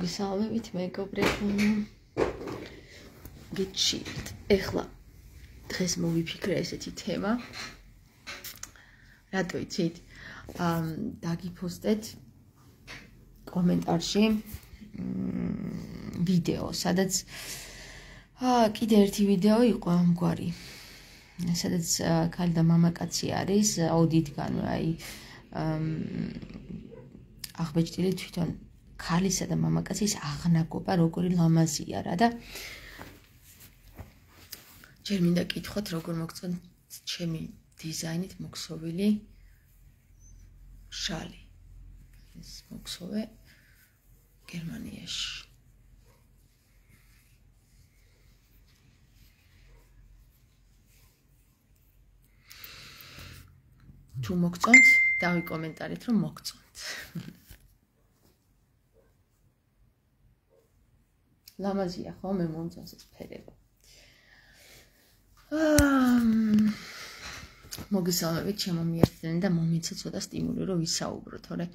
მოგესალმებით მეგობრებო. გიჩით. ეხლა დღეს მოვიფიქრე ესეთი თემა. რატო იცით? ამ დაგიფოსტეთ კომენტარში ვიდეო, სადაც აა კიდე ერთი ვიდეო იყო ამგვარი. სადაც ქალი და მამაკაცი არის აუდიტგან, აი აღბეჭდილი თვითონ ქალისა და მამაკაცის აღნაგობა როგორი ლამაზია რა და ჯერ მინდა კითხოთ როგორ მოგწონ ჩემი დიზაინით მოქსოვილი შალი. ეს მოქსოვე გერმანიაში. თუ მოგწონთ დავი კომენტარით რომ მოგწონთ ლამაზია ხო მე მომწონს ეს ფერება მოგესალმებით ჩემო მიერთდნენ და მომიცა ცოტა სტიმული რომ ვისაუბრო თორე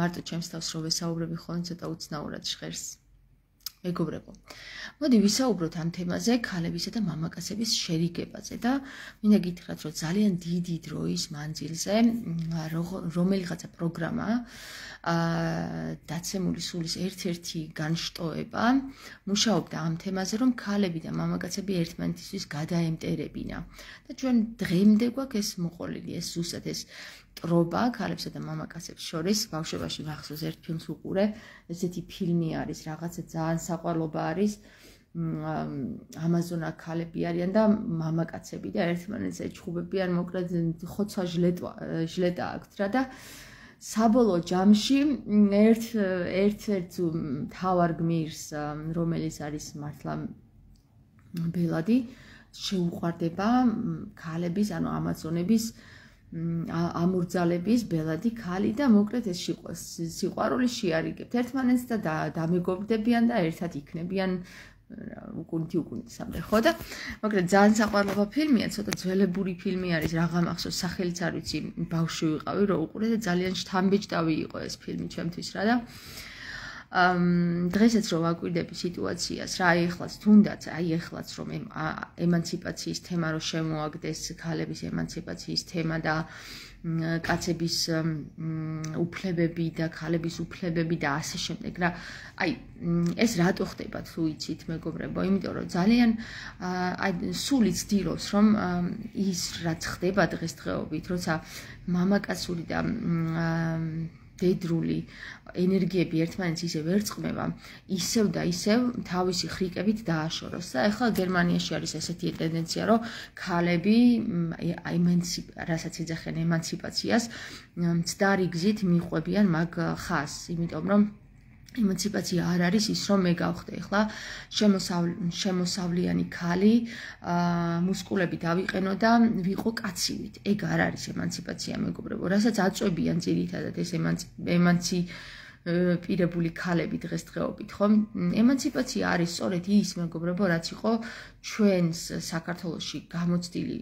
მარტო ჩემს თავს რო ვესაუბრები ხოლმე ცოტა უცნაურად ჟღერს მეგობრებო. მოდი ვისაუბროთ ამ თემაზე ქალებისა და მამაკაცების შერიგებაზე და მინდა გითხრათ რომ ძალიან დიდი დროის მანძილზე რომელიღაცა პროგრამა აა დაცემული სულის ერთ-ერთი განშტოება მუშაობდა ამ თემაზე რომ ქალები და მამაკაცები ერთმანეთისთვის გადაემტერებინა. და ჩვენ დღემდე გვაქვს ეს მოყოლილი ეს ზუსტად ეს ტრობა ქალებსა და მამაკაცებს შორის ბავშვობაში მახსოვს ერთ ფილმს უყურე. ესეთი ფილმი არის რაღაცა ძალიან საყვარლობა არის. ამაზონა ქალები არიან და მამაკაცები და ერთმანეთს ეჩხუბებიან მოკლედ ხოცა ჟლეტა ჟლეტა აქვს რა და საბოლოო ჯამში ერთ ერთ ერთ თავარ გმირს რომელიც არის მართლა ბელადი შეუყვარდება ქალების ანუ ამაზონების ამურძალების ბელადი ქალი და მოკლედ ეს სიყვარული შეარიგებთ. ერთმანეთს და დამეგობრდებიან და ერთად იქნებიან უკუნთი უკუნთისამდე ხო და? მოკლედ ძალიან საყვარლობა ფილმია ცოტა ძველებური ფილმი არის რაღა მახსოვს სახელიც არ ვიცი ბავშვი ვიყავი რომ უყურე და ძალიან შთამბეჭდავი იყო ეს ფილმი ჩემთვის რა და? ამ დღესაც რომ ვაკვირდები სიტუაციას, რა ეხლაც თუნდაც აი ეხლაც რომ ემანციპაციის თემა რო შემოაგდეს ქალების ემანციპაციის თემა და კაცების უფლებები და ქალების უფლებები და ასე შემდეგ. რა აი ეს რატო ხდება თუ იცით მეგობრებო? იმიტომ რომ ძალიან აი სული ცდილობს რომ ის რაც ხდება დღესდღეობით როცა მამაკაცური და დედრული ენერგიები ერთმანეთს ისევ ერწყმება, ისევ და ისევ თავისი ხრიკებით დააშოროს. და ახლა გერმანიაში არის ესეთი ტენდენცია, რომ ქალები ემანციპ რასაც ეძახიან ემანციპაციას, მცდარი გზით მიყვებიან მაგ ხას, იმიტომ რომ ემანციპაცია არ არის ის რომ მე გავხდე ახლა შემოსავლიანი ქალი აა მუსკულები დავიყენო და ვიყო კაცივით ეგ არ არის ემანციპაცია მეგობრებო რასაც აწვევიან ძირითადად ეს ემანცი პირებული ქალები დღესდღეობით ხო ემანციპაცია არის სწორედ ის მეგობრებო რაც იყო ჩვენს საქართველოსში გამოცდილი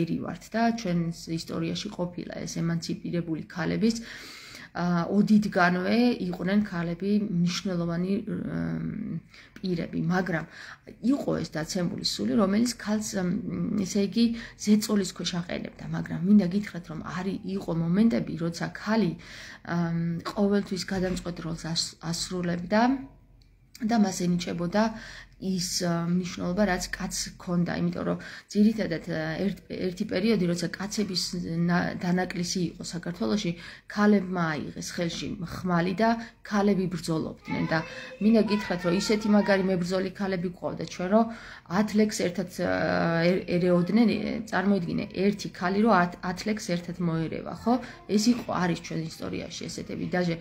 ერი ვართ და ჩვენს ისტორიაში ყოფილა ეს ემანციპირებული ქალების ოდიდგანვე იყვნენ ქალები მნიშვნელოვანი პირები, მაგრამ იყო ეს დაცემული სული, რომელიც ქალს ესე იგი ზეწოლის ქვეშ აყენებდა, მაგრამ მინდა გითხრათ, რომ არის იყო მომენტები, როცა ქალი ყოველთვის გადამწყვეტ როლს ასრულებდა და მას ენიჭებოდა ის მნიშვნელობა რაც კაც ქონდა, იმიტომ რომ ძირითადად ერთი პერიოდი, როცა კაცების დანაკლისი იყო საქართველოში, ქალებმა აიღეს ხელში ხმალი და ქალები ბრძოლობდნენ და მინდა გითხრათ, რომ ისეთი მაგარი მებრძოლი ქალები ყავდა ჩვენ, რომ 10 ლექს ერთად ერეოდნენ, წარმოიდგინე, ერთი ქალი რომ 10 ლექს ერთად მოერევა, ხო? ეს იყო არის ჩვენ ისტორიაში ესეთები, დაჟე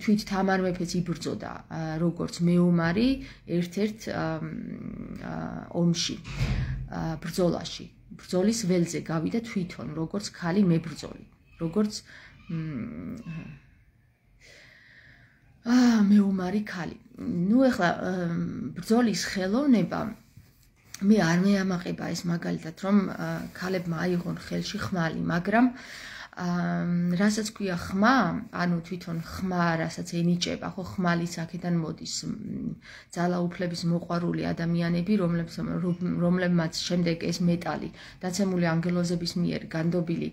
თვით თამარ მეფეც იბრძოდა როგორც მეომარი ერთ-ერთ ომში ბრძოლაში. ბრძოლის ველზე გავიდა თვითონ როგორც ქალი მებრძოლი როგორც აა მეომარი ქალი. ნუ ეხლა ბრძოლის ხელოვნება მე არ მეამაყება ეს მაგალითად რომ ქალებმა აიღონ ხელში ხმალი მაგრამ რასაც ქვია ხმა, ანუ თვითონ ხმა, რასაც ენიჭება, ხო ხმალის აქედან მოდის ძალაუფლების მოყვარული ადამიანები, რომლებიც რომლებმაც შემდეგ ეს მეტალი დაცემული ანგელოზების მიერ განდობილი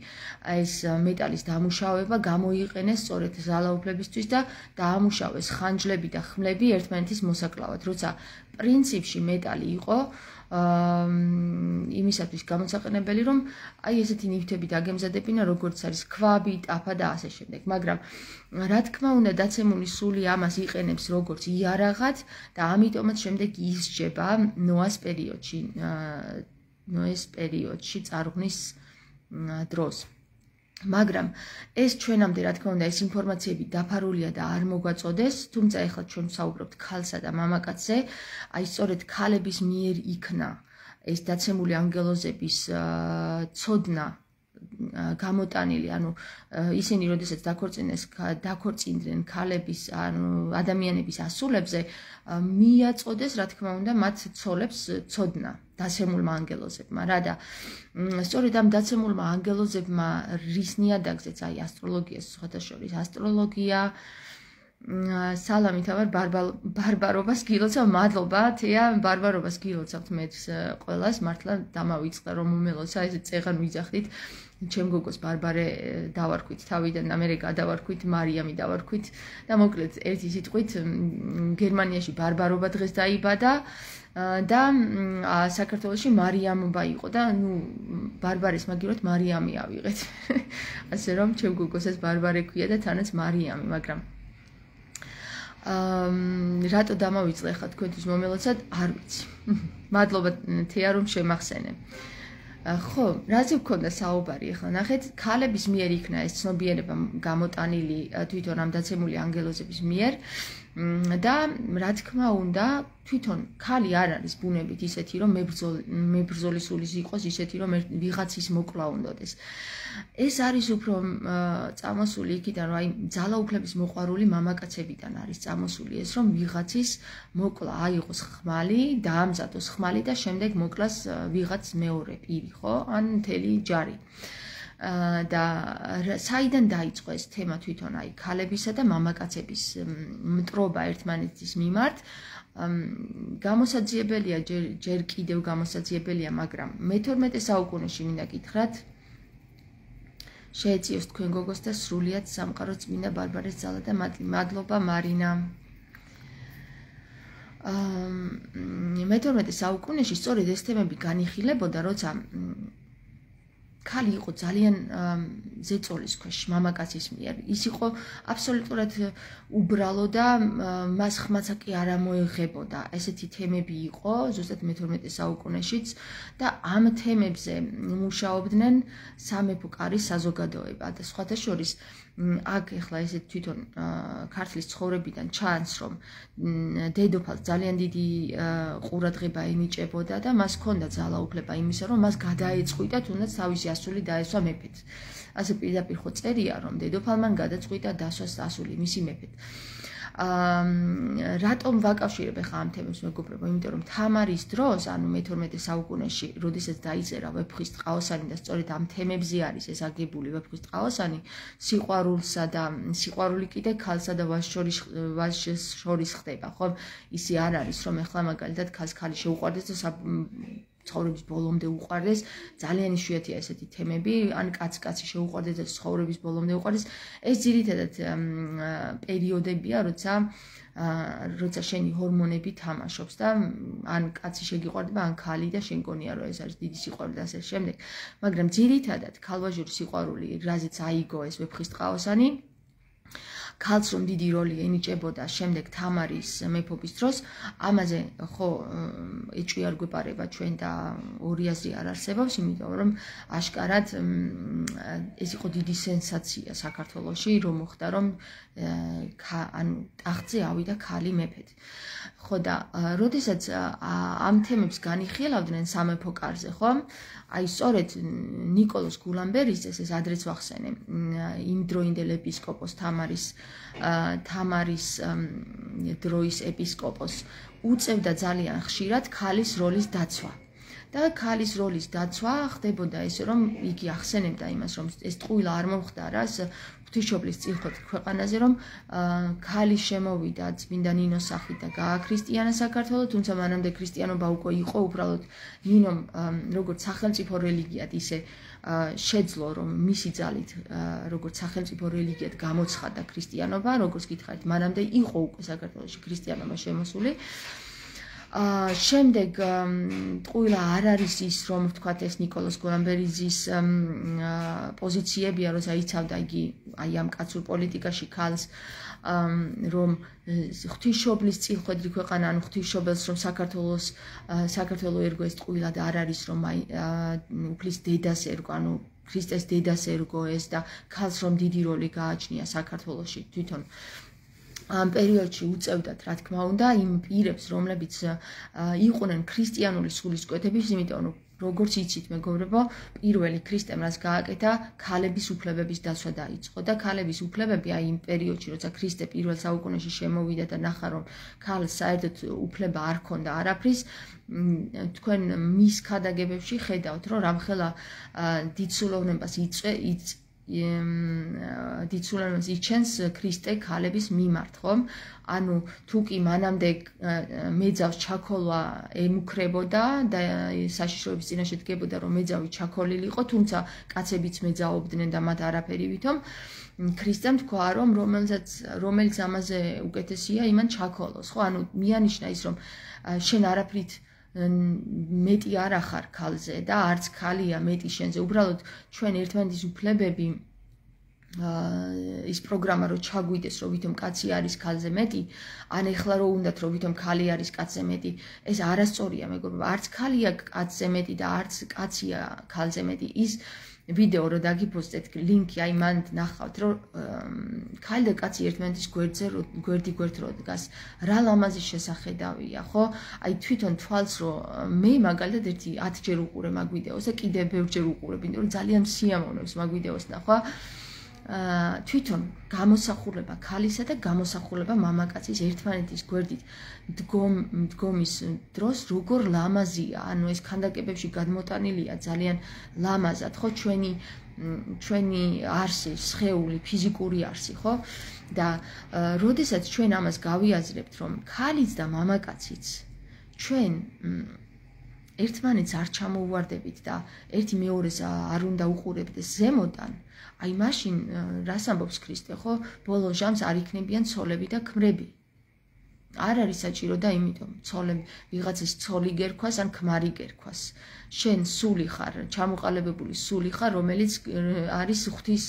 ეს მეტალის დამუშავება გამოიყენეს სწორედ ძალაუფლებისთვის და დაამუშავეს ხანჯლები და ხმლები ერთმანეთის მოსაკლავად, როცა პრინციპში მეტალი იყო იმისათვის გამოსაყენებელი, რომ აი ესეთი ნივთები დაგემზადებინა, როგორც არის ქვაბი, ტაფა და ასე შემდეგ. მაგრამ რა თქმა უნდა, დაცემული სული ამას იყენებს როგორც იარაღად და ამიტომაც შემდეგ ისჯება ნოას პერიოდში, ნოეს პერიოდში წარღვნის დროს. მაგრამ ეს ჩვენამდე რა თქმა უნდა ეს ინფორმაციები დაფარულია და არ მოგვაწოდეს, თუმცა ეხლა ჩვენ ვსაუბრობთ ქალსა და მამაკაცზე, აი სწორედ ქალების მიერ იქნა ეს დაცემული ანგელოზების ცოდნა გამოტანილი, ანუ ისინი როდესაც დაქორწინეს დაქორწინდნენ ქალების, ანუ ადამიანების ასულებზე, მიაწოდეს, რა თქმა უნდა, მათ ცოლებს ცოდნა დაცემულმა ანგელოზებმა, რა და სწორედ ამ დაცემულმა ანგელოზებმა რის ნიადაგზეც აი ასტროლოგიას შორის ასტროლოგია სალამი თავარ ბარბარობას გილოცავ მადლობა თეა ბარბარობას გილოცავთ მეც ყოველას მართლა დამავიწყდა რომ უმელოცა ეს წეღან ვიძახდით ჩემ გოგოს ბარბარე დავარქვით თავიდან და მე გადავარქვით მარიამი დავარქვით. და მოკლედ ერთი სიტყვით გერმანიაში ბარბარობა დღეს დაიბადა და საქართველოში მარიამობა იყო და ნუ ბარბარის მაგიროთ მარიამი ავიღეთ. ასე რომ ჩემ გოგოს ეს ბარბარე ქვია და თანაც მარიამი მაგრამ აა რატო დამავიწყე ხა თქვენთვის მომელოცად? არ ვიცი. მადლობა თეა რომ შემახსენე. აა ხო, რაზე ვქონდა საუბარი ახლა? ნახეთ, ქალების მიერ იქნა ეს ცნობიერება გამოტანილი თვითონ ამ დაცემული ანგელოზების მიერ. და რა თქმა უნდა, თვითონ ქალი არ არის ბუნებით ისეთი, რომ მებრძოლი მებრძოლის ულის იყოს ისეთი, რომ ვიღაცის მოკლა უნდადეს. ეს არის უფრო წამოსული იქიდან, რომ აი ძალაუფლების მოყვარული მამაკაცებიდან არის წამოსული ეს, რომ ვიღაცის მოკლა აიღოს ხმალი, დაამზადოს ხმალი და შემდეგ მოკლას ვიღაც მეორე პირი, ხო? ან მთელი ჯარი. და საიდან დაიწყო ეს თემა თვითონ? აი ქალებისა და მამაკაცების მტრობა ერთმანეთის მიმართ. გამოსაძიებელია ჯერ კიდევ გამოსაძიებელია მაგრამ მე-12 საუკუნეში მინდა გითხრათ. შეეციოს თქვენ გოგოს და სრულიად სამყარო წმინდა ბარბარეს ძალა და მადლობა მარინა. აა მე-12 საუკუნეში სწორედ ეს თემები განიხილებოდა როცა ქალი იყო ძალიან ზეწოლის ქვეშ მამაკაცის მიერ. ის იყო აბსოლუტურად უბრალო და მას ხმაცა კი არ ამოიღებოდა. ესეთი თემები იყო ზუსტად მე-12 საუკუნეშიც და ამ თემებზე მუშაობდნენ სამეფო კარის საზოგადოება და სხვათა შორის აქ ახლა ესე თვითონ ქართლის ცხოვრებიდან ჩანს რომ დედოფალს ძალიან დიდი ყურადღება ენიჭებოდა და მას ჰქონდა ძალაუფლება იმისა რომ მას გადაეწყვიტა თუნდაც თავისი ასული დაესვა მეფეთ. ასე პირდაპირ ხო წერია რომ დედოფალმა გადაწყვიტა დასვას ასული მისი მეფეთ. რატომ ვაკავშირებ ახლა ამ თემებს მეგობრებო? იმიტომ რომ თამარის დროს, ანუ მე-12 საუკუნეში, როდესაც დაიწერა ვეფხის ტყაოსანი და სწორედ ამ თემებზე არის ეს აგებული ვეფხის ტყაოსანი, სიყვარულსა და სიყვარული კიდე ქალსა და ვაშს შორის ვაშს შორის ხდება, ხო? ისი არ არის რომ ახლა მაგალითად ქალს ქალი შეუყვარდეს და ცხოვრების ბოლომდე უყარდეს. ძალიან იშვიათია ესეთი თემები. ან კაცკაცი შეუყვარდეს და ცხოვრების ბოლომდე უყარდეს. ეს ძირითადად პერიოდებია როცა როცა შენი ჰორმონები თამაშობს და ან კაცი შეგიყვარდება ან ქალი და შენ გონია რომ ეს არის დიდი სიყვარული და ასე შემდეგ. მაგრამ ძირითადად ქალვაჟური სიყვარული რაზეც აიგო ეს ვეფხის ტყაოსანი ქალს რომ დიდი როლი ენიჭებოდა შემდეგ თამარის მეფობის დროს, ამაზე ხო ეჭვი არ გვეპარება ჩვენ და ორი აზრი არ არსებობს, იმიტომ რომ აშკარად ეს იყო დიდი სენსაცია საქართველოში, რომ მოხდა რომ ანუ ტახტზე ავიდა ქალი მეფედ. ხო და როდესაც ამ თემებს განიხილავდნენ სამეფო კარზე, ხო? აი სწორედ ნიკოლოზ გულამბერიძეს ეს ადრეც ვახსენე, იმ დროინდელ ეპისკოპოს თამარის თამარის დროის ეპისკოპოს. უწევდა ძალიან ხშირად ქალის როლის დაცვა. და ქალის როლის დაცვა ხდებოდა ესე რომ იგი ახსენებდა იმას რომ ეს ტყუილა არ მომხდარა ღვთისმშობლის წილხოთ ქვეყანაზე რომ ქალი შემოვიდა წმინდა ნინოს სახით და გააქრისტიანა საქართველოს თუმცა მანამდე ქრისტიანობა უკვე იყო უბრალოდ ნინომ როგორც სახელმწიფო რელიგიად ისე შეძლო რომ მისი ძალით როგორც სახელმწიფო რელიგიად გამოცხადა ქრისტიანობა როგორც გითხარით მანამდე იყო უკვე საქართველოსში ქრისტიანობა შემოსული. აა შემდეგ ყույლა არ არის ის რომ ვთქვათ ეს نيكოლოს გურამბერიძის პოზიციებია როცა იცავდა იგი აი ამ კაცურ პოლიტიკაში ქალს რომ ღვთისმშობლის წილხვედრი ქვეყანა ანუ ღვთისმშობელს რომ საქართველოს საქართველოს ერგო ეს ყույლა და არ არის რომ აი უფლის დედას ერგო ანუ ქრისტეს დედას ერგო ეს და ქალს რომ დიდი როლი გააჩნია საქართველოსში. თვითონ აა ამ პერიოდში უწევდათ, რა თქმა უნდა, იმ პირებს, რომლებიც იყვნენ ქრისტიანული სულისკვეთების, იმიტომ რომ როგორც იცით, მეგობრებო, პირველი ქრისტემ რას გააკეთა, ქალების უფლებების დაცვა დაიწყო და ქალების უფლებები აი იმ პერიოდში, როცა ქრისტე პირველ საუკუნეში შემოვიდა და ნახა, რომ ქალს საერთოდ უფლება არ ჰქონდა არაფრის, თქვენ მის ქადაგებებში ხედავთ, რომ რამხელა დიცულოვნებას იწე დიცულანოს იჩენს ქრისტე ქალების მიმართ, ხომ? ანუ თუ კი მანამდე მეძავს ჩაქოლვა ემუქრებოდა და საშიშროების წინაშე დგებოდა რომ მეძავი ჩაქოლილიყო, თუმცა კაცებიც მეძაობდნენ და მათ არაფერი ვითომ ქრისტემ თქვა რომ რომელსაც რომელიც ამაზე უკეთესია, იმან ჩაქოლოს, ხო? ანუ მიანიშნა ის რომ შენ არაფრით მეტი არ ახარ ქალზე და არც ქალია მეტი შენზე. უბრალოდ ჩვენ ერთმანეთის უფლებები ის პროგრამა რო ჩაგვიდეს, რომ ვითომ კაცი არის ქალზე მეტი, ან ეხლა რო უნდათ რომ ვითომ ქალი არის კაცზე მეტი, ეს არასწორია, მეგობრებო. არც ქალია კაცზე მეტი და არც კაცია ქალზე მეტი. ის ვიდეო რო დაგიფოსტეთ ლინკი აი მან ნახავთ რომ ქალი და კაცი ერთმანეთის გვერდზე გვერდი გვერდ რო დგას. რა ლამაზი შესახედავია ხო? აი თვითონ თვალს რო მე მაგალითად ერთი 10 ჯერ უყურე მაგ ვიდეოს და კიდე ბევრჯერ უყურებ იმიტომ რომ ძალიან სიამოვნებს მაგ ვიდეოს ნახვა თვითონ გამოსახულება ქალისა და გამოსახულება მამაკაცის ერთმანეთის გვერდით დგომ დგომის დროს როგორ ლამაზია? ანუ ეს ქანდაკებებში გადმოტანილია ძალიან ლამაზად ხო? ჩვენი ჩვენი არსი სხეული ფიზიკური არსი ხო? და როდესაც ჩვენ ამას გავიაზრებთ რომ ქალიც და მამაკაციც ჩვენ ერთმანეთს არ ჩამოუვარდებით და ერთი მეორეს არ უნდა უყურებდეს ზემოდან აი მაშინ რას ამბობს ქრისტე ხო? ბოლო ჟამს არ იქნებიან ცოლები და ქმრები. არ არის საჭირო და იმიტომ ცოლები ვიღაცის ცოლი გერქვას ან ქმარი გერქვას. შენ სული ხარ ჩამოყალიბებული სული ხარ რომელიც არის ღვთის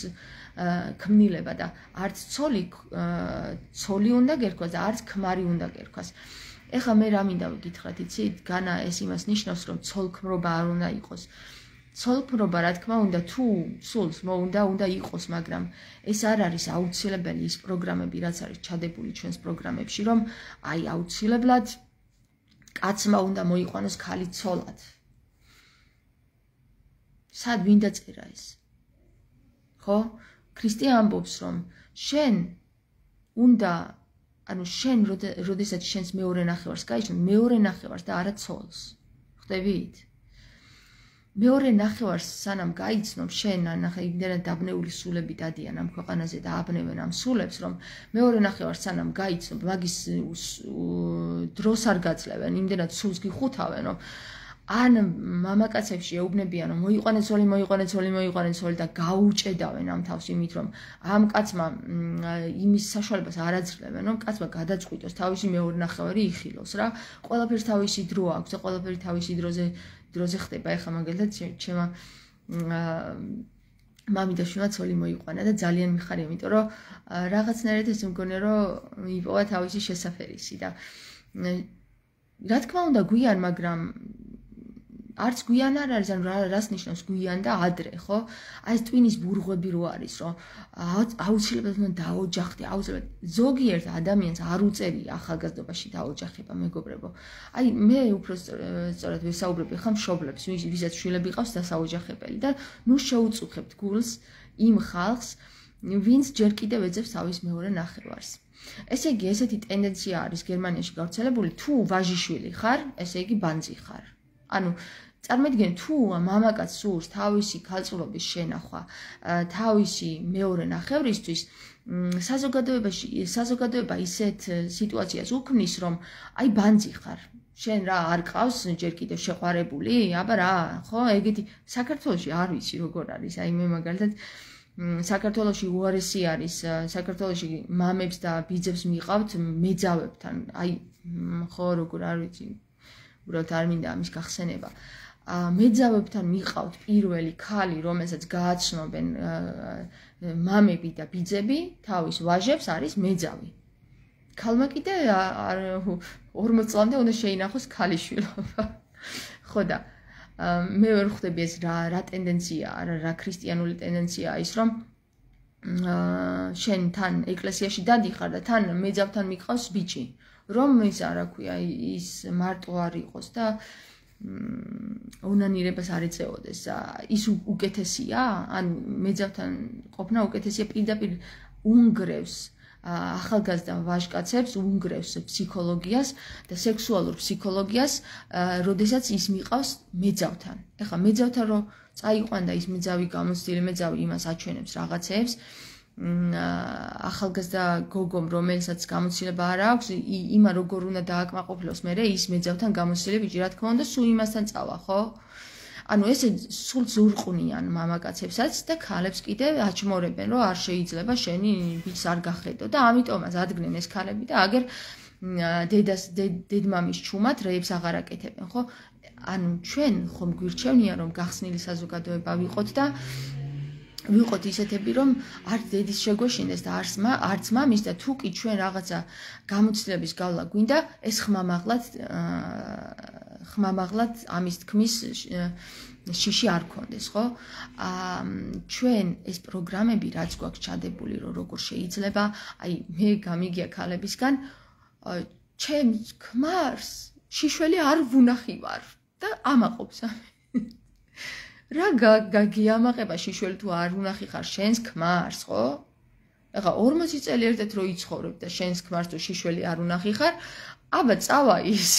ქმნილება და არც ცოლი ცოლი უნდა გერქვას და არც ქმარი უნდა გერქვას. ეხლა მე რა მინდა ვიკითხრათ იცით განა ეს იმას ნიშნავს რომ ცოლქმრობა არ უნდა იყოს ცოლქმრობა რა თქმა უნდა თუ სულს მოუნდა უნდა იყოს მაგრამ ეს არ არის აუცილებელი ის პროგრამები რაც არის ჩადებული ჩვენს პროგრამებში რომ აი აუცილებლად კაცმა უნდა მოიყვანოს ქალი ცოლად. სად მინდა წერა ეს? ხო? ქრისტე ამბობს რომ შენ უნდა ანუ შენ როდესაც შენს მეორე ნახევარს გაიჩნ მეორე ნახევარს და არა ცოლს. ხვდებით მეორე ნახევარს სანამ გაიცნობ შენ ნახე იმდენად დაბნეული სულები დადიან ამ ქვეყანაზე და აბნევენ ამ სულებს რომ მეორე ნახევარს სანამ გაიცნობ მაგის დროს არ გაძლევენ იმდენად სულს გიხუთავენ რომ ან მამაკაცებში ეუბნებიან რომ მოიყვანე ცოლი მოიყვანე ცოლი მოიყვანე ცოლი და გაუჭედავენ ამ თავს იმით რომ ამ კაცმა იმის საშუალებას არ აძლევენ რომ კაცმა გადაწყვიტოს თავისი მეორე ნახევარი იხილოს რა. ყველაფერს თავისი დრო აქვს და ყველაფერი თავისი დროზე დროზე ხდება ეხლა მაგალითად ჩემა მამი და შვილა ცოლი მოიყვანა და ძალიან მიხარია იმიტომ რომ რაღაცნაირად ეს მგონია რომ იპოვა თავისი შესაფერისი და რა თქმა უნდა გვიან მაგრამ არც გვიან არ არის ან რას ნიშნავს გვიან და ადრე ხო? აი ეს ტვინის ბურღვები რო არის რომ აუცილებლად უნდა დაოჯახდე აუცილებლად. ზოგიერთ ადამიანს არ უწევია ახალგაზრდობაში დაოჯახება მეგობრებო. აი მე უფრო სწორად ვესაუბრები ხა მშობლებს ვისაც შვილები ყავს დასაოჯახებელი და ნუ შეუწუხებთ გულს იმ ხალხს ვინც ჯერ კიდევ ეძებს თავის მეორე ნახევარს. ესე იგი ესეთი ტენდენცია არის გერმანიაში გავრცელებული თუ ვაჟიშვილი ხარ ესე იგი ბანძი ხარ. ანუ წარმოიდგინე თუ მამაკაც სურს თავისი ქალწულობის შენახვა, თავისი მეორე ნახევრისთვის საზოგადოებაში საზოგადოება ისეთ სიტუაციას უქმნის, რომ აი ბანძი ხარ. შენ რა არ ყავს ჯერ კიდევ შეყვარებული? აბა რა, ხო, ეგეთი საქართველოსი არ ვიცი როგორ არის. აი მე მაგალითად საქართველოსი უარესი არის საქართველოსი მამებს და ბიძებს მიყავთ მეძავებთან აი ხო როგორ არ ვიცი უბრალოდ არ მინდა ამის გახსენება ა მეძავებთან მიყავთ პირველი ქალი რომელსაც გააცნობენ მამები და ბიძები თავის ვაჟებს არის მეძავი ქალმა კიდე 40 წლამდე უნდა შეინახოს ქალიშვილობა ხო და მე ვერ ხვდები ეს რა რა ტენდენციაა, რა რა ქრისტიანული ტენდენციაა ის, რომ აა შენ თან ეკლესიაში დადიხარ და თან მეძავთან მიყავს ბიჭი. რომ ის არა ქვია ის მარტო არ იყოს და უნანირებას არ ეწეოდეს. ის უკეთესია? ან მეძავთან ყოფნა უკეთესია პირდაპირ უნგრევს ახალგაზრდა ვაჟკაცებს უნგრევს ფსიქოლოგიას და სექსუალურ ფსიქოლოგიას, როდესაც ის მიყავს მეძავთან. ეხლა მეძავთან რო წაიყვან და ის მეძავი გამოცდილი მეძავი იმას აჩვენებს რაღაცეებს, ახალგაზრდა გოგომ, რომელსაც გამოცდილება არ აქვს, იმა როგორ უნდა დააკმაყოფილოს მე ის მეძავთან გამოცდილი ბიჭი, რა თქმა უნდა, სულ იმასთან წავა, ხო? ანუ ესე სულ ზურყუნიან მამაკაცებსაც და ქალებს კიდე აჩმორებენ, რომ არ შეიძლება შენი ბიჭს არ გახედო და ამიტომაც ადგენენ ეს ქალები და აგერ დედას დედმამის ჩუმად რეებს აღარ აკეთებენ, ხო? ანუ ჩვენ ხომ გვირჩევნია რომ გახსნილი საზოგადოება ვიყოთ და ვიყოთ ისეთები რომ არც დედის შეგვეშინდეს და არც მა არც მამის და თუ კი ჩვენ რაღაცა გამოცდილების გავლა გვინდა ეს ხმამაღლად ხმამაღლად ამის თქმის შიში არ კონდეს, ხო? აა ჩვენ ეს პროგრამები რაც გვაქვს ჩადებული, რომ როგორ შეიძლება, აი მე გამიგია ქალებისგან, ჩემ ქმარს შიშველი არ ვუნახი ვარ და ამაყობს ამი. რა გაგიამაყება შიშველი თუ არ ვუნახი ხარ შენს ქმარს, ხო? ეხა 40 წელი ერთად რო იცხოვრებ და შენს ქმარს თუ შიშველი არ უნახი ხარ, აბა წავა ის.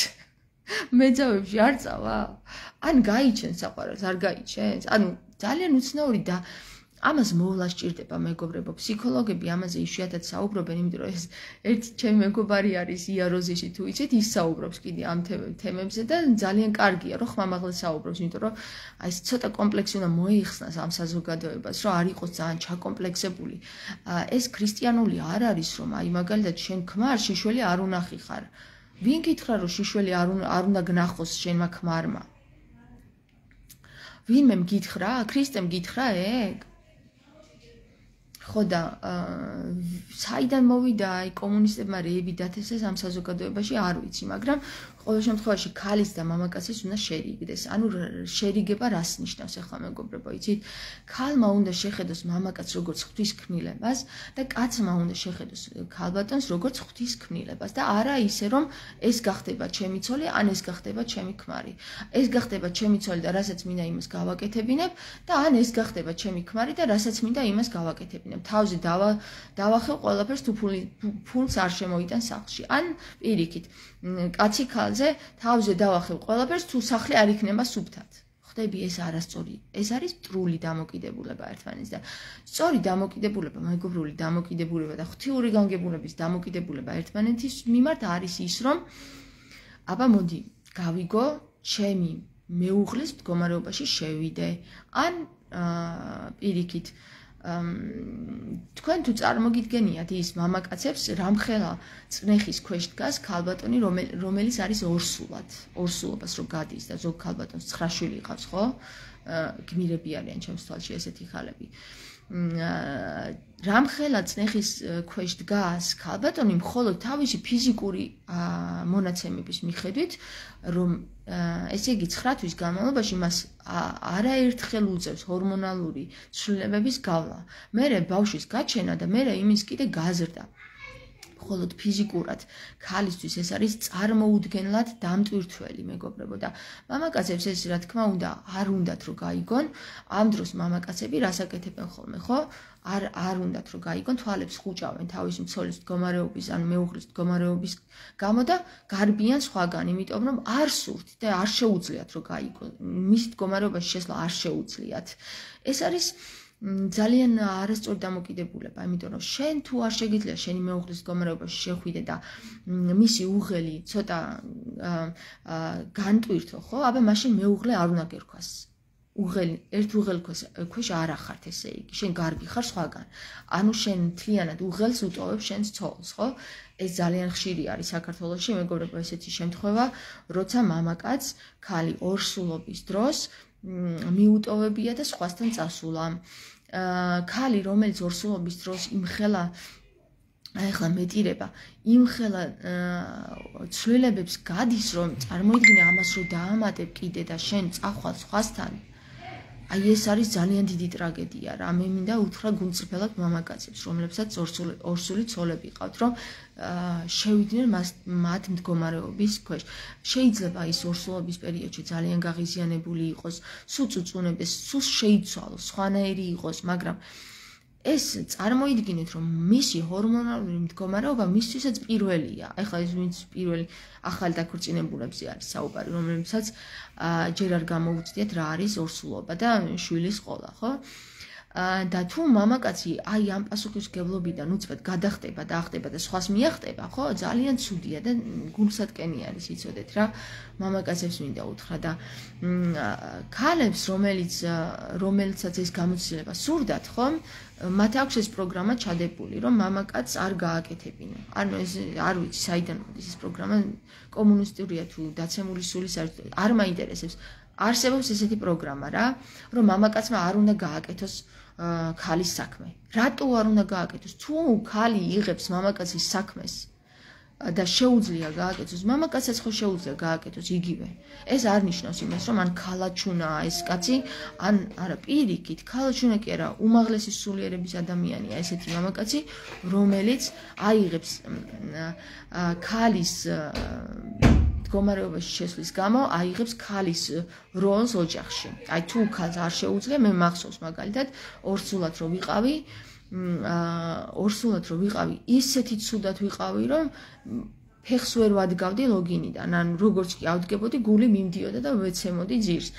მეძავებში არ წავა? ან გაიჩენს საყვარელს, არ გაიჩენს? ანუ ძალიან უცნაური და ამას მოვლა სჭირდება მეგობრებო. ფსიქოლოგები ამაზე იშვიათად საუბრობენ, იმიტომ რომ ეს ერთი ჩემი მეგობარი არის იაროზიში თუ იცით, ის საუბრობს კიდე ამ თემებზე და ძალიან კარგია, რომ ხმამაღლა საუბრობს, იმიტომ რომ აი ეს ცოტა კომპლექსი უნდა მოიხსნას ამ საზოგადოებას, რომ არ იყოს ძალიან ჩაკომპლექსებული. ეს ქრისტიანული არ არის, რომ აი მაგალითად შენ ქმარ შიშველი არ უნახი ხარ. ვინ გითხრა რომ შიშველი არ არ უნდა გნახოს შენმა ქმარმა? ვინმე მგითხრა? ქრისტემ გითხრა ეგ? ხო და საიდან მოვიდა აი კომუნისტებმა რეები დათესეს ამ საზოგადოებაში არ ვიცი, მაგრამ ყოველ შემთხვევაში ქალის და მამაკაცის უნდა შერიგდეს. ანუ შერიგება რას ნიშნავს ახლა მეგობრებო, იცით? ქალმა უნდა შეხედოს მამაკაცს როგორც ღვთისქმნილებას და კაცმა უნდა შეხედოს ქალბატონს როგორც ღვთისქმნილებას და არა ისე რომ ეს გახდება ჩემი ცოლი, ან ეს გახდება ჩემი ქმარი. ეს გახდება ჩემი ცოლი და რასაც მინდა იმას გავაკეთებინებ და ან ეს გახდება ჩემი ქმარი და რასაც მინდა იმას გავაკეთებინებ. თავზე დავა დავახევ ყველაფერს თუ ფულს არ შემოიტან სახლში. ან პირიქით, კაცი ქალზე თავზე დავახევ ყველაფერს თუ სახლი არ იქნება სუფთად. ხდები ეს არასწორი. ეს არის ტრული დამოკიდებულება ერთმანეთს და სწორი დამოკიდებულება, მეგობრული დამოკიდებულება და ღვთიური განგებულების დამოკიდებულება ერთმანეთის მიმართ არის ის, რომ აბა მოდი, გავიგო ჩემი მეუღლის მდგომარეობაში შევიდე. ან აა პირიქით აა თქვენ თუ წარმოგიდგენიათ ის მამაკაცებს რამხელა წნეხის ქვეშ დგას ქალბატონი რომელიც არის ორსულად ორსულობას რო გადის და ზოგ ქალბატონს 9 შვილი ყავს ხო? გმირები არიან ჩემს თვალში ესეთი ხალები რამხელა წნეხის ქვეშ დგას ქალბატონი მხოლოდ თავისი ფიზიკური მონაცემების მიხედვით რომ ესე იგი 9 თვის განმავლობაში მას არაერთხელ უწევს ჰორმონალური ცვლილებების გავლა. მერე ბავშვის გაჩენა და მერე იმის კიდე გაზრდა. მხოლოდ ფიზიკურად. ქალისთვის ეს არის წარმოუდგენლად დამტვირთველი მეგობრებო და მამაკაცებს ეს რა თქმა უნდა არ უნდათ რომ გაიგონ. ამ დროს მამაკაცები რასაკეთებენ ხოლმე ხო? არ არ უნდათ რომ გაიგონ თვალებს ხუჭავენ თავის მცოლის მდგომარეობის ან მეუღლის მდგომარეობის გამო და გარბიან სხვაგან იმიტომ რომ არ სურთ და არ შეუძლიათ რომ გაიგონ. მის მდგომარეობაში შესვლა არ შეუძლიათ. ეს არის ძალიან არასწორი დამოკიდებულება, იმიტომ რომ შენ თუ არ შეგიძლია შენი მეუღლის მდგომარეობაში შეხვიდე და მისი უღელი ცოტა განტვირთო, ხო? აბა მაშინ მეუღლე არ უნდა გერქვას. უღელი, ერთ უღელქოს ქვეშ არ ახართ ესე იგი. შენ გარბი ხარ სხვაგან. ანუ შენ თლიანად უღელს უტოვებ შენს ცოლს, ხო? ეს ძალიან ხშირი არის საქართველოში, მეგობრებო, ესეთი შემთხვევა, როცა მამაკაც ქალი ორსულობის დროს მიუტოვებია და სხვასთან წასულა. აა ქალი, რომელიც ორსულობის დროს იმხელა აი ხლა მეტირება, იმხელა ცვლილებებს გადის, რომ წარმოიდგინე ამას რომ დაამატებ კიდე და შენ წახვალ სხვასთან, აი ეს არის ძალიან დიდი ტრაგედია რა მე მინდა უთხრა გუნწრფელად მამაკაცებს რომლებსაც ორსული ორსული ცოლები ყავთ რომ შევიდნენ მას მათ მდგომარეობის ქვეშ. შეიძლება ის ორსულობის პერიოდში ძალიან გაღიზიანებული იყოს სულ წუწუნებდეს სულ შეიცვალოს სხვანაირი იყოს მაგრამ ეს წარმოიდგინეთ რომ მისი ჰორმონალური მდგომარეობა მისთვისაც პირველია. ეხლა ეს ვინც პირველი ახალ დაქორწინებულებზე არის საუბარი, რომლებსაც ჯერ არ გამოუცდიათ რა არის ორსულობა და შვილის ყოლა, ხო? და თუ მამაკაცი აი ამ პასუხისგებლობიდან უცბად გადახტება და ახტება და სხვას მიახტება, ხო, ძალიან ცუდია და გულსატკენი არის, იცოდეთ რა. მამაკაცებს მინდა უთხრა და ქალებს, რომელიც რომელიცაც ეს გამოცდილება სურდათ, ხო, მათ აქვს ეს პროგრამა ჩადებული, რომ მამაკაც არ გააკეთებინა. ანუ ეს არ ვიცი, საიდან მოდის ეს პროგრამა, კომუნისტურია თუ დაცემული სულის არ არ მაინტერესებს. არსებობს ესეთი პროგრამა რა, რომ მამაკაცმა არ უნდა გააკეთოს ქალის საქმე. რატო არ უნდა გააკეთოს? თუ ქალი იღებს მამაკაცის საქმეს და შეუძლია გააკეთოს, მამაკაცსაც ხო შეუძლია გააკეთოს იგივე. ეს არ ნიშნავს იმას, რომ ან ქალაჩუნაა ეს კაცი, ან არა, პირიქით, ქალაჩუნა კი არა, უმაღლესი სულიერების ადამიანია ესეთი მამაკაცი, რომელიც აიღებს ქალის მდგომარეობაში შესვლის გამო აიღებს ქალის როლს ოჯახში. აი თუ ქალს არ შეუძლია, მე მახსოვს მაგალითად ორსულად რომ ვიყავი, აა ორსულად რომ ვიყავი, ისეთი ცუდად ვიყავი, რომ ფეხს ვერ ვადგავდი ლოგინიდან, ან როგორც კი ავდგებოდი, გული მიმდიოდა და ვეცემოდი ძირს.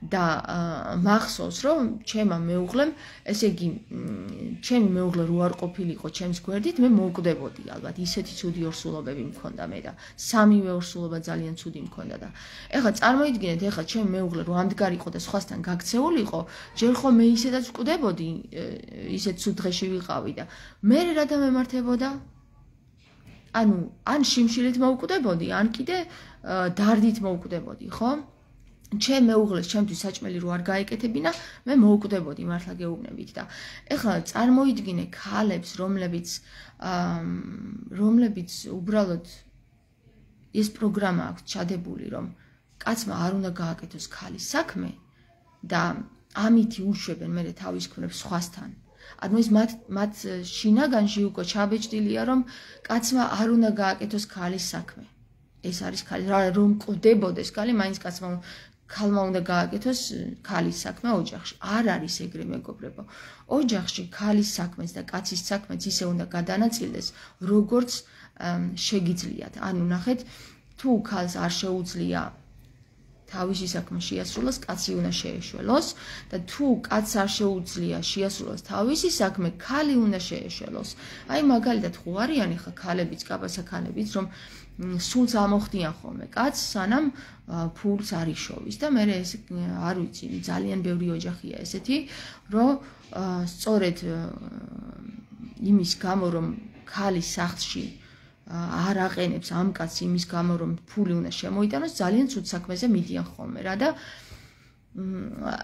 და მახსოვს რომ ჩემმა მეუღლემ ესე იგი ჩემი მეუღლე რო არ ყოფილიყო ჩემს გვერდით მე მოვკვდებოდი ალბათ ისეთი ცუდი ორსულობები მქონდა მე და სამივე ორსულობა ძალიან ცუდი მქონდა და ეხლა წარმოიდგინეთ ეხლა ჩემი მეუღლე რო ამდგარიყო და სხვასთან გაქცეულიყო ჯერ ხო მე ისედაც ვკვდებოდი ისეთ ცუდ დღეში ვიყავი და მე რა დამემართებოდა ანუ ან შიმშილით მოვკვდებოდი ან კიდე დარდით მოვკვდებოდი ხო ჩემ მეუღლეს ჩემთვის საჭმელი რო არ გაეკეთებინა, მე მოუკვდებოდი მართლა გეუბნებით და ეხლა წარმოიდგინე ქალებს, რომლებიც აა რომლებიც უბრალოდ ეს პროგრამა აქვს ჩადებული, რომ კაცმა არ უნდა გააკეთოს ქალის საქმე და ამითი უშვებენ მე თავის ქნებს სხვასთან. ანუ ეს მათ მათ შინაგანში უკვე ჩაბეჭდილია, რომ კაცმა არ უნდა გააკეთოს ქალის საქმე. ეს არის ქალი რომ კვდებოდეს ქალი მაინც კაცმა ქალმა უნდა გააკეთოს ქალის საქმე ოჯახში. არ არის ეგრე მეგობრებო. ოჯახში ქალის საქმეს და კაცის საქმეს ისე უნდა გადანაწილდეს, როგორც შეგიძლიათ. ანუ ნახეთ, თუ ქალს არ შეუძლია თავისი საქმე შეასრულოს, კაცი უნდა შეეშველოს და თუ კაცს არ შეუძლია შეასრულოს თავისი საქმე, ქალი უნდა შეეშველოს. აი მაგალითად ხო არიანი ხა ქალებიც, კაბასაკანებიც, რომ სულს ამოხდიან ხოლმე კაცს, სანამ ფულს არ იშოვის და მე ეს არ ვიცი, ძალიან ბევრი ოჯახია ესეთი, რომ სწორედ იმის გამო რომ ქალი სახლში არ აყენებს ამ კაცს იმის გამო რომ ფული უნდა შემოიტანოს, ძალიან ცუდ საქმეზე მიდიან ხოლმე რა და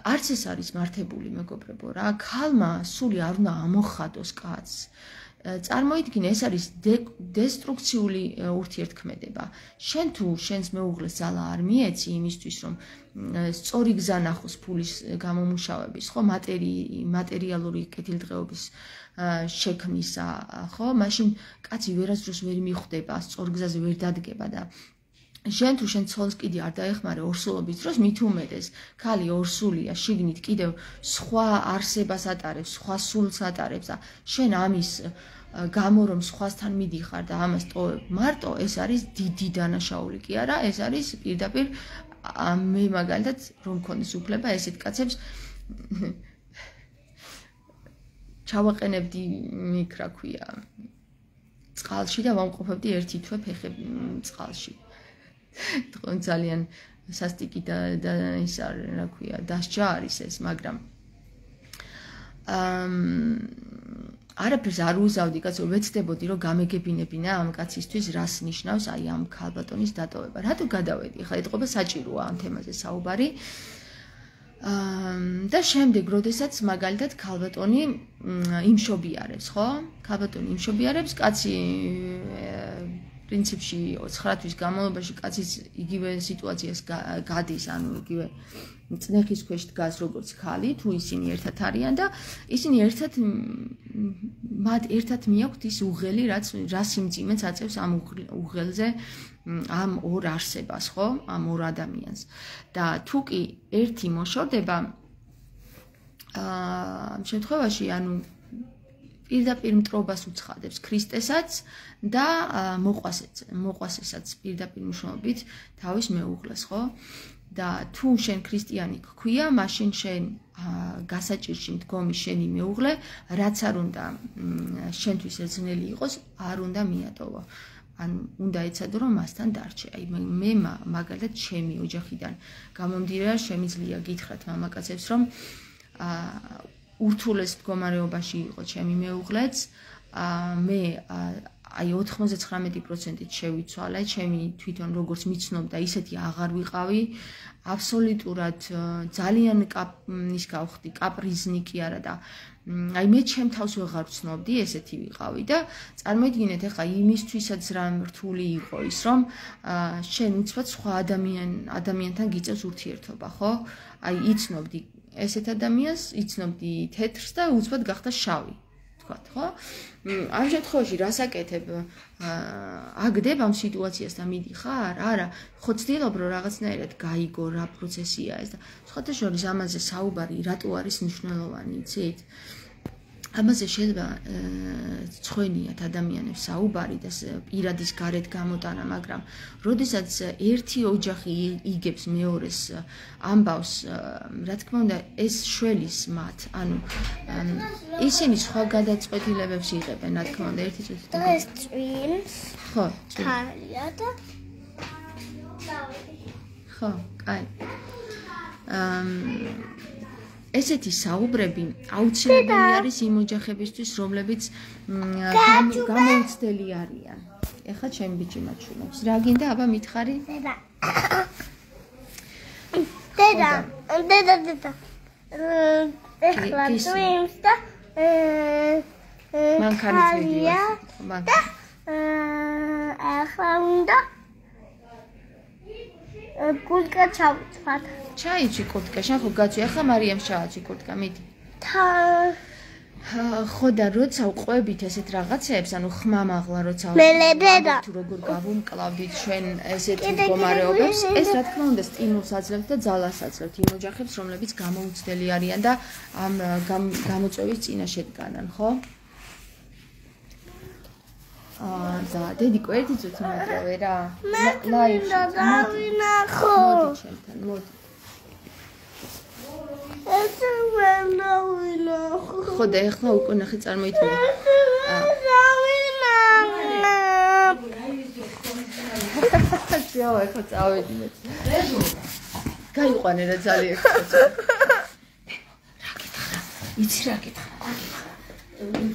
არც ეს არის მართებული მეგობრებო რა, ქალმა სული არ უნდა ამოხადოს კაცს. წარმოიდგინე ეს არის დესტრუქციული ურთიერთქმედება. შენ თუ შენს მეუღლეს ძალა არ მიეცი იმისთვის რომ სწორი გზა ნახოს ფულის გამომუშავების, ხო, მატერი მატერიალური კეთილდღეობის შექმნისა, ხო? მაშინ კაცი ვერასდროს ვერ მიხვდება, სწორ გზაზე ვერ დადგება და შენ თუ შენ ცოლს კიდე არ დაეხმარე ორსულობის დროს მით უმეტეს? ქალი ორსულია შიგნით კიდევ სხვა არსებას ატარებს სხვა სულს ატარებს. და შენ ამის გამო რომ სხვასთან მიდიხარ და ამას ტოვებ მარტო ეს არის დიდი დანაშაული. კი არა? ეს არის პირდაპირ მე მაგალითად რომ მქონდეს უფლება ესეთ კაცებს ჩავაყენებდი მიქ რა ქვია წყალში და ვამყოფებდი ერთი თვე ფეხები წყალში ძალიან სასტიკი და და ის არ რა ქვია დასჯა არის ეს მაგრამ ამ არაფერს არ უზავდი კაცო ვეცდებოდი რომ გამეგებინებინა ამ კაცისთვის რას ნიშნავს აი ამ ქალბატონის დატოვება. რატო გადავედი? ხა ეთყობა საჭიროა ამ თემაზე საუბარი. და შემდეგ როდესაც მაგალითად ქალბატონი იმშობიარებს ხო? ქალბატონი იმშობიარებს კაცი პრინციპში 9 თვის განმავლობაში კაცის იგივე სიტუაციას გადის, ანუ იგივე წნეხის ქვეშ დგას როგორც ხალი, თუ ისინი ერთად არიან და ისინი ერთად მათ ერთად მიაქვთ ის უღელი, რაც რა სიმძიმეც აწევს ამ უღელზე ამ ორ არსებას, ხო? ამ ორ ადამიანს. და თუ კი ერთი მოშორდება აა ამ შემთხვევაში, ანუ პირდაპირ მტრობას უცხადებს ქრისტესაც და მოყვასეც მოყვასესაც პირდაპირ მნიშვნელობით თავის მეუღლეს ხო? და თუ შენ ქრისტიანი გქვია მაშინ შენ გასაჭირში მდგომი შენი მეუღლე რაც არ უნდა შენთვის ეცნელი იყოს არ უნდა მიატოვო ან უნდა ეცადო რომ მასთან დარჩე. აი მე მაგალითად ჩემი ოჯახიდან გამომდინარე შემიძლია გითხრათ მამაკაცებს რომ აა ურთულეს მდგომარეობაში იყო ჩემი მეუღლეც. აა მე აი 99%-ით შევიცვალე, ჩემი თვითონ როგორც მიცნობდა, ისეთი აღარ ვიყავი. აბსოლუტურად ძალიან ის გავხდი, კაპრიზნი კი არა და აი მე ჩემ თავს ვეღარ ვცნობდი, ესეთი ვიყავი და წარმოიდგინეთ ახლა იმისთვისაც რა რთული იყო ის, რომ შენ უცბად სხვა ადამიან ადამიანთან გიწევს ურთიერთობა, ხო? აი იცნობდი ესეთ ადამიანს იცნობდი თეთრს და უცბად გახდა შავი თქვა ხო? ამ შემთხვევაში რასაკეთებ აგდებ ამ სიტუაციასთან მიდიხარ არა ხო ცდილობ რომ რაღაცნაირად გაიგო რა პროცესია ეს და სხვათა შორის ამაზე საუბარი რატო არის მნიშვნელოვანი იცით ამაზე შეიძლება ცხვენიათ ადამიანებს საუბარი და პირადის გარეთ გამოტანა, მაგრამ როდესაც ერთი ოჯახი იგებს მეორეს ამბავს, რა თქმა უნდა, ეს შველის მათ, ანუ ისინი სხვა გადაწყვეტილებებს იღებენ, რა თქმა უნდა, ერთი წუთი და ეს წვიმს. ხო, თალია და ხო, კაი. ამ ესეთი საუბრები აუცილებელი არის იმ ოჯახებისთვის, რომლებიც გამოუცდელი არიან. ეხლა ჩემ ბიჭი მაჩვენებს. რა გინდა, აბა მითხარი? დედა. დედა, დედა, დედა. ეხლა წვიმს და მანქანით მიდიოს. მანქანა. ეხლა უნდა კურტკა ჩავწვათ. ჩაიჭი კურტკა, შენ ხო გაწვი, ახლა მარიამ ჩააჭი კურტკა, მიდი. თა ხო და როცა უყვებით ესეთ რაღაცებს, ანუ ხმამაღლა როცა თუ როგორ გავუმკლავდით ჩვენ ესეთ მდგომარეობებს, ეს რა თქმა უნდა სტიმულს აძლევს და ძალას აძლევს იმ ოჯახებს, რომლებიც გამოუცდელი არიან და ამ გამოწვევის წინაშე დგანან, ხო? აა და დედიკო ერთი წუთი მოძრავე რა. ლაივში. დავინახო. მოდი ჩემთან, მოდი. ეს ვენავინახო. ხო და ეხლა უკვე ნახე წარმოიდგინე. ძიო, ეხლა წავედინეთ. გაიყვანე რა ძალიან. რა გითხრა? იცი რა გითხრა?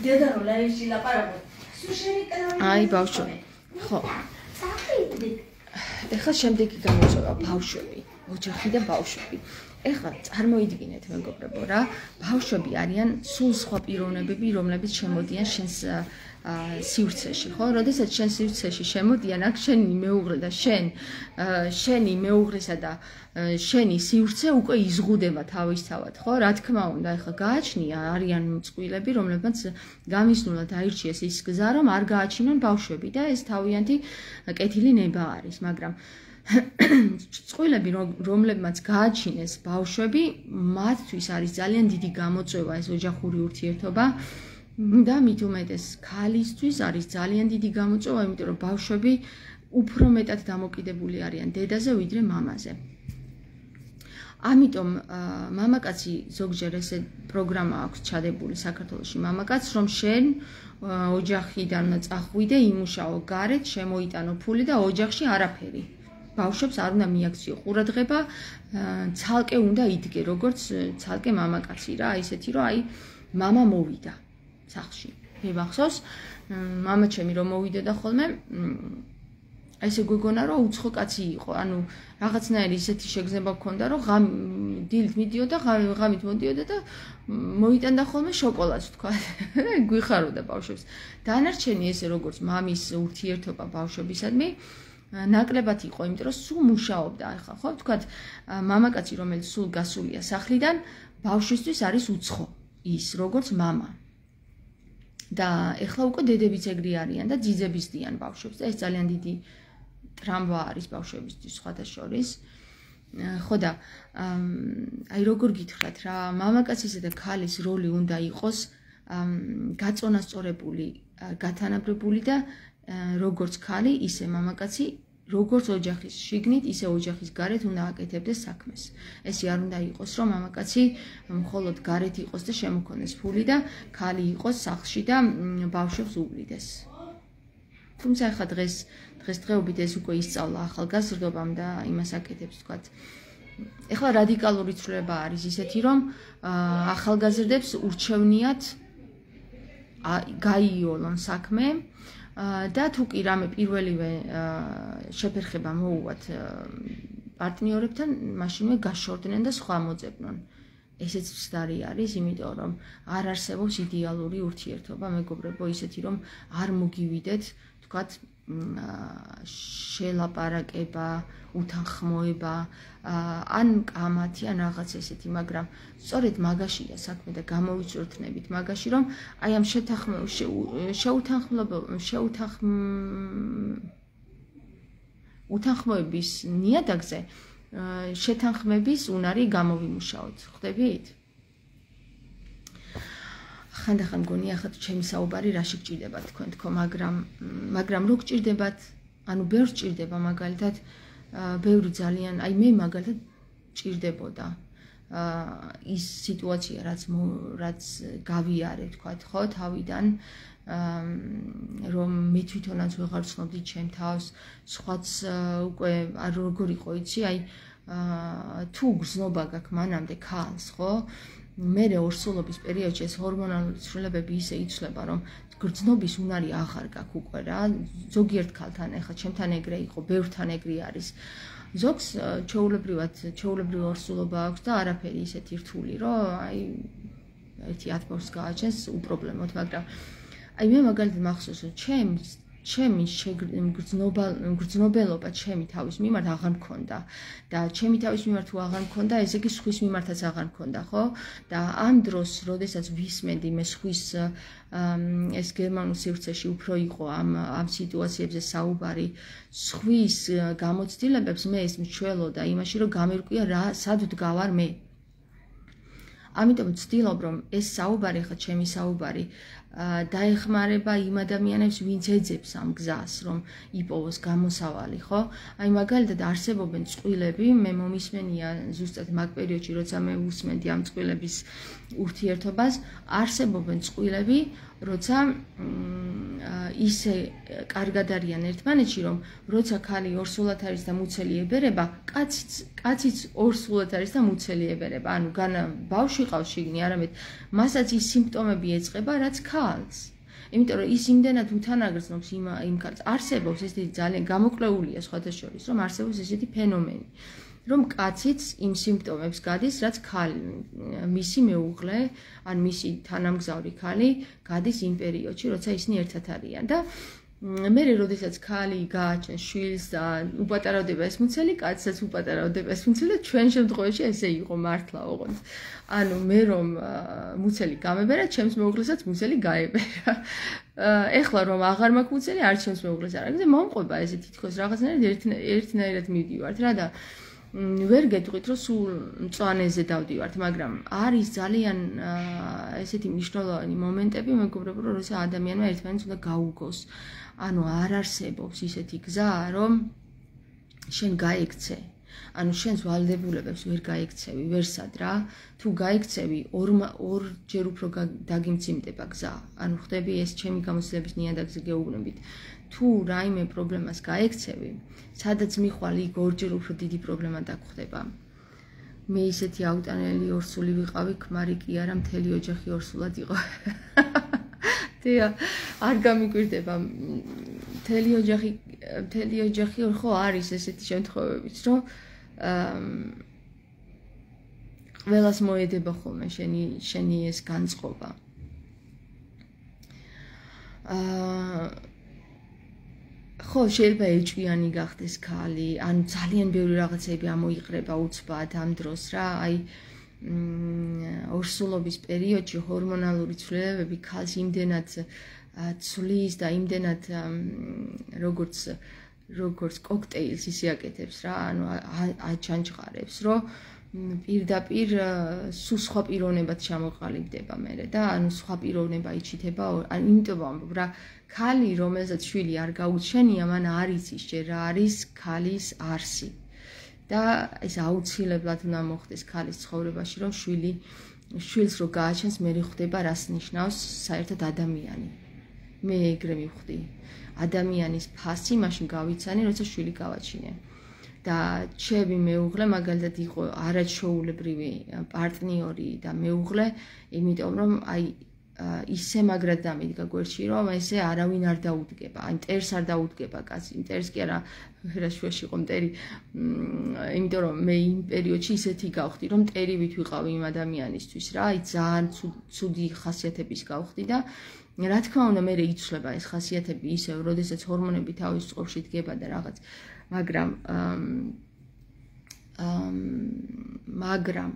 დედა რო ლაივში ლაპარაკობს. აი ბავშვო ხო ეხლა შემდეგი გამოწვევა ბავშვები ოჯახი და ბავშვები ეხლა წარმოიდგინეთ მეგობრებო რა ბავშვები არიან სულ სხვა პიროვნებები რომლებიც შემოდიან შენს სივრცეში, ხო? როდესაც შენ სივრცეში შემოდიან, აქ შენი მეუღლე და შენ შენი მეუღლისა და შენი სივრცე უკვე იზღუდება თავისთავად, ხო? რა თქმა უნდა, ეხლა გააჩნია არიან წყვილები, რომლებმაც გამისნულად აირჩიეს ის გზა, რომ არ გააჩინონ ბავშვები და ეს თავიანთი კეთილი ნება არის, მაგრამ წყვილები რომლებმაც გააჩინეს ბავშვები, მათთვის არის ძალიან დიდი გამოწვევა ეს ოჯახური ურთიერთობა. და მით უმეტეს ქალისთვის არის ძალიან დიდი გამოწვევა, იმიტომ რომ ბავშვები უფრო მეტად დამოკიდებული არიან დედაზე ვიდრე მამაზე. ამიტომ მამაკაცი ზოგჯერ ესე პროგრამა აქვს ჩადებული საქართველოსში მამაკაც რომ შენ ოჯახიდან წახვიდე იმუშაო გარეთ შემოიტანო ფული და ოჯახში არაფერი ბავშვებს არ უნდა მიაქციო ყურადღება ცალკე უნდა იდგე როგორც ცალკე მამაკაცი რა ისეთი რომ აი мама მოვიდა სახში. მე ვახსოვს, мама ჩემი რომ მოვიდოდა ხოლმე, აი ესე გოგონა რომ უცხო კაცი იყო, ანუ რაღაცნაირი ისეთი შეგრძნება მქონდა, რომ ღამ დილით მიდიოდა, ღამით მოდიოდა და მოიტანდა ხოლმე შოკოლადს თქვა. გვიხაროდა ბავშვებს. დანარჩენი ესე როგორც მამის ურთიერთობა ბავშვებისადმი ნაკლებად იყო, იმიტომ რომ სულ მუშაობდა ახლა, ხო? თქვა მამაკაცი რომელიც სულ გასულია სახლიდან, ბავშვისთვის არის უცხო ის, როგორც мама. და ეხლა უკვე დედებიც ეგრე არიან და ძიძების დიან ბავშვებს და ეს ძალიან დიდი ტრამვა არის ბავშვებისთვის სხვათა შორის. ხო და აი როგორ გითხრათ რა, მამაკაცისა და ქალის როლი უნდა იყოს გაწონასწორებული, გათანაბრებული და როგორც ქალი, ისე მამაკაცი როგორც ოჯახის შიგნით, ისე ოჯახის გარეთ უნდა აკეთებდეს საქმეს. ესე არ უნდა იყოს, რომ მამაკაცი მხოლოდ გარეთ იყოს და შემოქონდეს ფული და ქალი იყოს სახლში და ბავშვებს უვლიდეს. თუმცა ახლა დღეს დღესდღეობით ეს უკვე ისწავლა ახალგაზრდობამ და იმას აკეთებს, თქვათ. ეხლა რადიკალური ცვლილება არის ისეთი, რომ ახალგაზრდებს ურჩევნიათ გაიოლონ საქმე, და თუ კი რამე პირველივე შეფერხება მოუვათ პარტნიორებთან, მაშინვე გაშორდნენ და სხვა მოძებნონ. ესეც ვსდარი არის, იმიტომ რომ არ არსებობს იდეალური ურთიერთობა, მეგობრებო, ისეთი რომ არ მოგივიდეთ, თქვათ, შელაპარაკება, უთანხმოება, ან კამათი, ან რაღაც ესეთი, მაგრამ სწორედ მაგაშია საქმე და გამოვიწურთნებით მაგაში, რომ აი ამ შეთანხმ შეუთანხმლობ შეუთანხმ უთანხმოების ნიადაგზე შეთანხმების უნარი გამოვიმუშაოთ. ხვდებით? ხანდახან გონი ახლა ჩემი საუბარი რაში გჭირდება თქვენ თქო, მაგრამ მაგრამ რო გჭირდებათ, ანუ ბევრ გჭირდება მაგალითად ბევრი ძალიან, აი მე მაგალითად ჭირდებოდა აა ის სიტუაცია, რაც რაც გავიარე, თქვა ხო, თავიდან რომ მე თვითონაც ვეღარ ცნობდი ჩემ თავს, სხვაც უკვე არ როგორ იყო იცი, აი აა თუ გზნობა გაქვს მანამდე ქალს, ხო? მე ორსულობის პერიოდში ეს ჰორმონალური ცვლილებები ისე იცვლება, რომ გრძნობის უნარი აღარ გაქვს უკვე რა. ზოგიერთ ქალთან ახლა ჩემთან ეგრე იყო, ბევრთან ეგრე არის. ზოგს ჩეულებრივად, ჩეულებრივ ორსულობა აქვს და არაფერი ისეთი რთული, რომ აი ერთი ათბორს გააჩენს უპრობლემოდ, მაგრამ აი მე მაგალითად მახსოვს, რომ ჩემს ჩემი გრძნობა გრძნობელობა ჩემი თავის მიმართ აღარ მქონდა. და ჩემი თავის მიმართ თუ აღარ მქონდა ესე იგი სხვის მიმართაც აღარ მქონდა ხო? და ამ დროს როდესაც ვისმენდი მე სხვის ეს გერმანულ სივრცეში უფრო იყო ამ ამ სიტუაციებზე საუბარი სხვის გამოცდილებებს მე ეს მჩველოდა იმაში რომ გამერკვია რა სად ვდგავარ მე. ამიტომ ვცდილობ რომ ეს საუბარი ხა ჩემი საუბარი დაეხმარება იმ ადამიანებს, ვინც ეძებს ამ გზას, რომ იპოვოს გამოსავალი, ხო? აი მაგალითად არსებობენ წყვილები, მე მომისმენია ზუსტად მაგ პერიოდში, როცა მე უსმენდი ამ წყვილების ურთიერთობას, არსებობენ წყვილები, როცა ისე კარგად არიან ერთმანეთში, რომ როცა ქალი ორსულად არის და მუცელი ებერება, კაციც კაციც ორსულად არის და მუცელი ებერება. ანუ გან ბავშვი ყავს შიგნი, არამედ მასაც ის სიმპტომები ეწყება, რაც ქალს. იმიტომ რომ ის იმდენად უთანაგრძნობს იმ იმ ქალს. არსებობს ესეთი ძალიან გამოკვლეულია სხვათა შორის, რომ არსებობს ესეთი ფენომენი. რომ კაციც იმ სიმპტომებს გადის, რაც ქალი მისი მეუღლე, ან მისი თანამგზავრი ქალი გადის იმ პერიოდში, როცა ისინი ერთად არიან და მე როდესაც ქალი გააჩენს შვილს და უპატარავდება ეს მუცელი, კაცსაც უპატარავდება ეს მუცელი, ჩვენ შემთხვევაში ესე იყო მართლა ოღონდ. ანუ მე რომ მუცელი გამებერა, ჩემს მეუღლესაც მუცელი გაებერა. ეხლა რომ აღარ მაქვს მუცელი, არ ჩემს მეუღლეს არ აქვს და მომყვება ესე თითქოს რაღაცნაირად ერთნაირად მივდივართ რა და ვერ გეტყვით, რომ სულ მწვანეზე დავდივართ, მაგრამ არის ძალიან ესეთი მნიშვნელოვანი მომენტები, მეგობრებო, რომ როცა ადამიანმა ერთმანეთს უნდა გაუგოს. ანუ არ არსებობს ისეთი გზა, რომ შენ გაიქცე ანუ შენს ვალდებულებებს ვერ გაიქცევი, ვერსად რა. თუ გაიქცევი, ორ ორჯერ უფრო დაგიმციმდება გზა. ანუ ხდები ეს ჩემი გამოცდილების ნიადაგზე გეუბნებით. თუ რაიმე პრობლემას გაიქცევი, სადაც მიხვალ იქ ორჯერ უფრო დიდი პრობლემა დაგხვდება. მე ისეთი აუტანელი ორსული ვიყავი, ქმარი კი არა, მთელი ოჯახი ორსულად იყო. დია არ გამიკვირდება მთელი ოჯახი მთელი ოჯახი ხო არის ესეთი შემთხვევებიც რომ ყველას მოედება ხოლმე შენი შენი ეს განწყობა. აა ხო შეიძლება ეჭვიანი გახდეს ქალი ან ძალიან ბევრი რაღაცები ამოიყრება უცბად ამ დროს რა აი ორსულობის პერიოდში ჰორმონალური ცვლილებები ქალს იმდენად ცვლის და იმდენად როგორც როგორც კოქტეილს ისიაკეთებს რა, ანუ აჩანჩყარებს, რომ პირდაპირ სულ სხვა პიროვნებად ჩამოყალიბდება მე და ანუ სხვა პიროვნება იჩითება, ანუ იმიტომ ვამბობ რა, ქალი რომელსაც შვილი არ გაუჩენია, მან არ იცის ჯერ რა არის ქალის არსი. და ეს აუცილებლად უნდა მოხდეს ქალის ცხოვრებაში, რომ შვილი შვილს რო გააჩენს, მე ხვდება რას ნიშნავს საერთოდ ადამიანი. მე ეგრე მივხვდი. ადამიანის ფასი მაშინ გავიცანი, როცა შვილი გავაჩინე. და ჩემი მეუღლე მაგალითად იყო არაჩვეულებრივი პარტნიორი და მეუღლე, იმიტომ რომ აი ისე მაგრად დამიდგა გვერდში, რომ ესე არავინ არ დაუდგება. აი მტერს არ დაუდგება კაცი. მტერს კი არა რაშუაში იყო მტერი. იმიტომ რომ მე იმ პერიოდში ისეთი გავხდი, რომ მტერივით ვიყავი იმ ადამიანისთვის რა. აი ძალიან ცუდი ხასიათების გავხდი და რა თქმა უნდა მე რეიცლება ეს ხასიათები ისე, როდესაც ჰორმონები თავის წყობაში დგება და რაღაც. მაგრამ ამ მაგრამ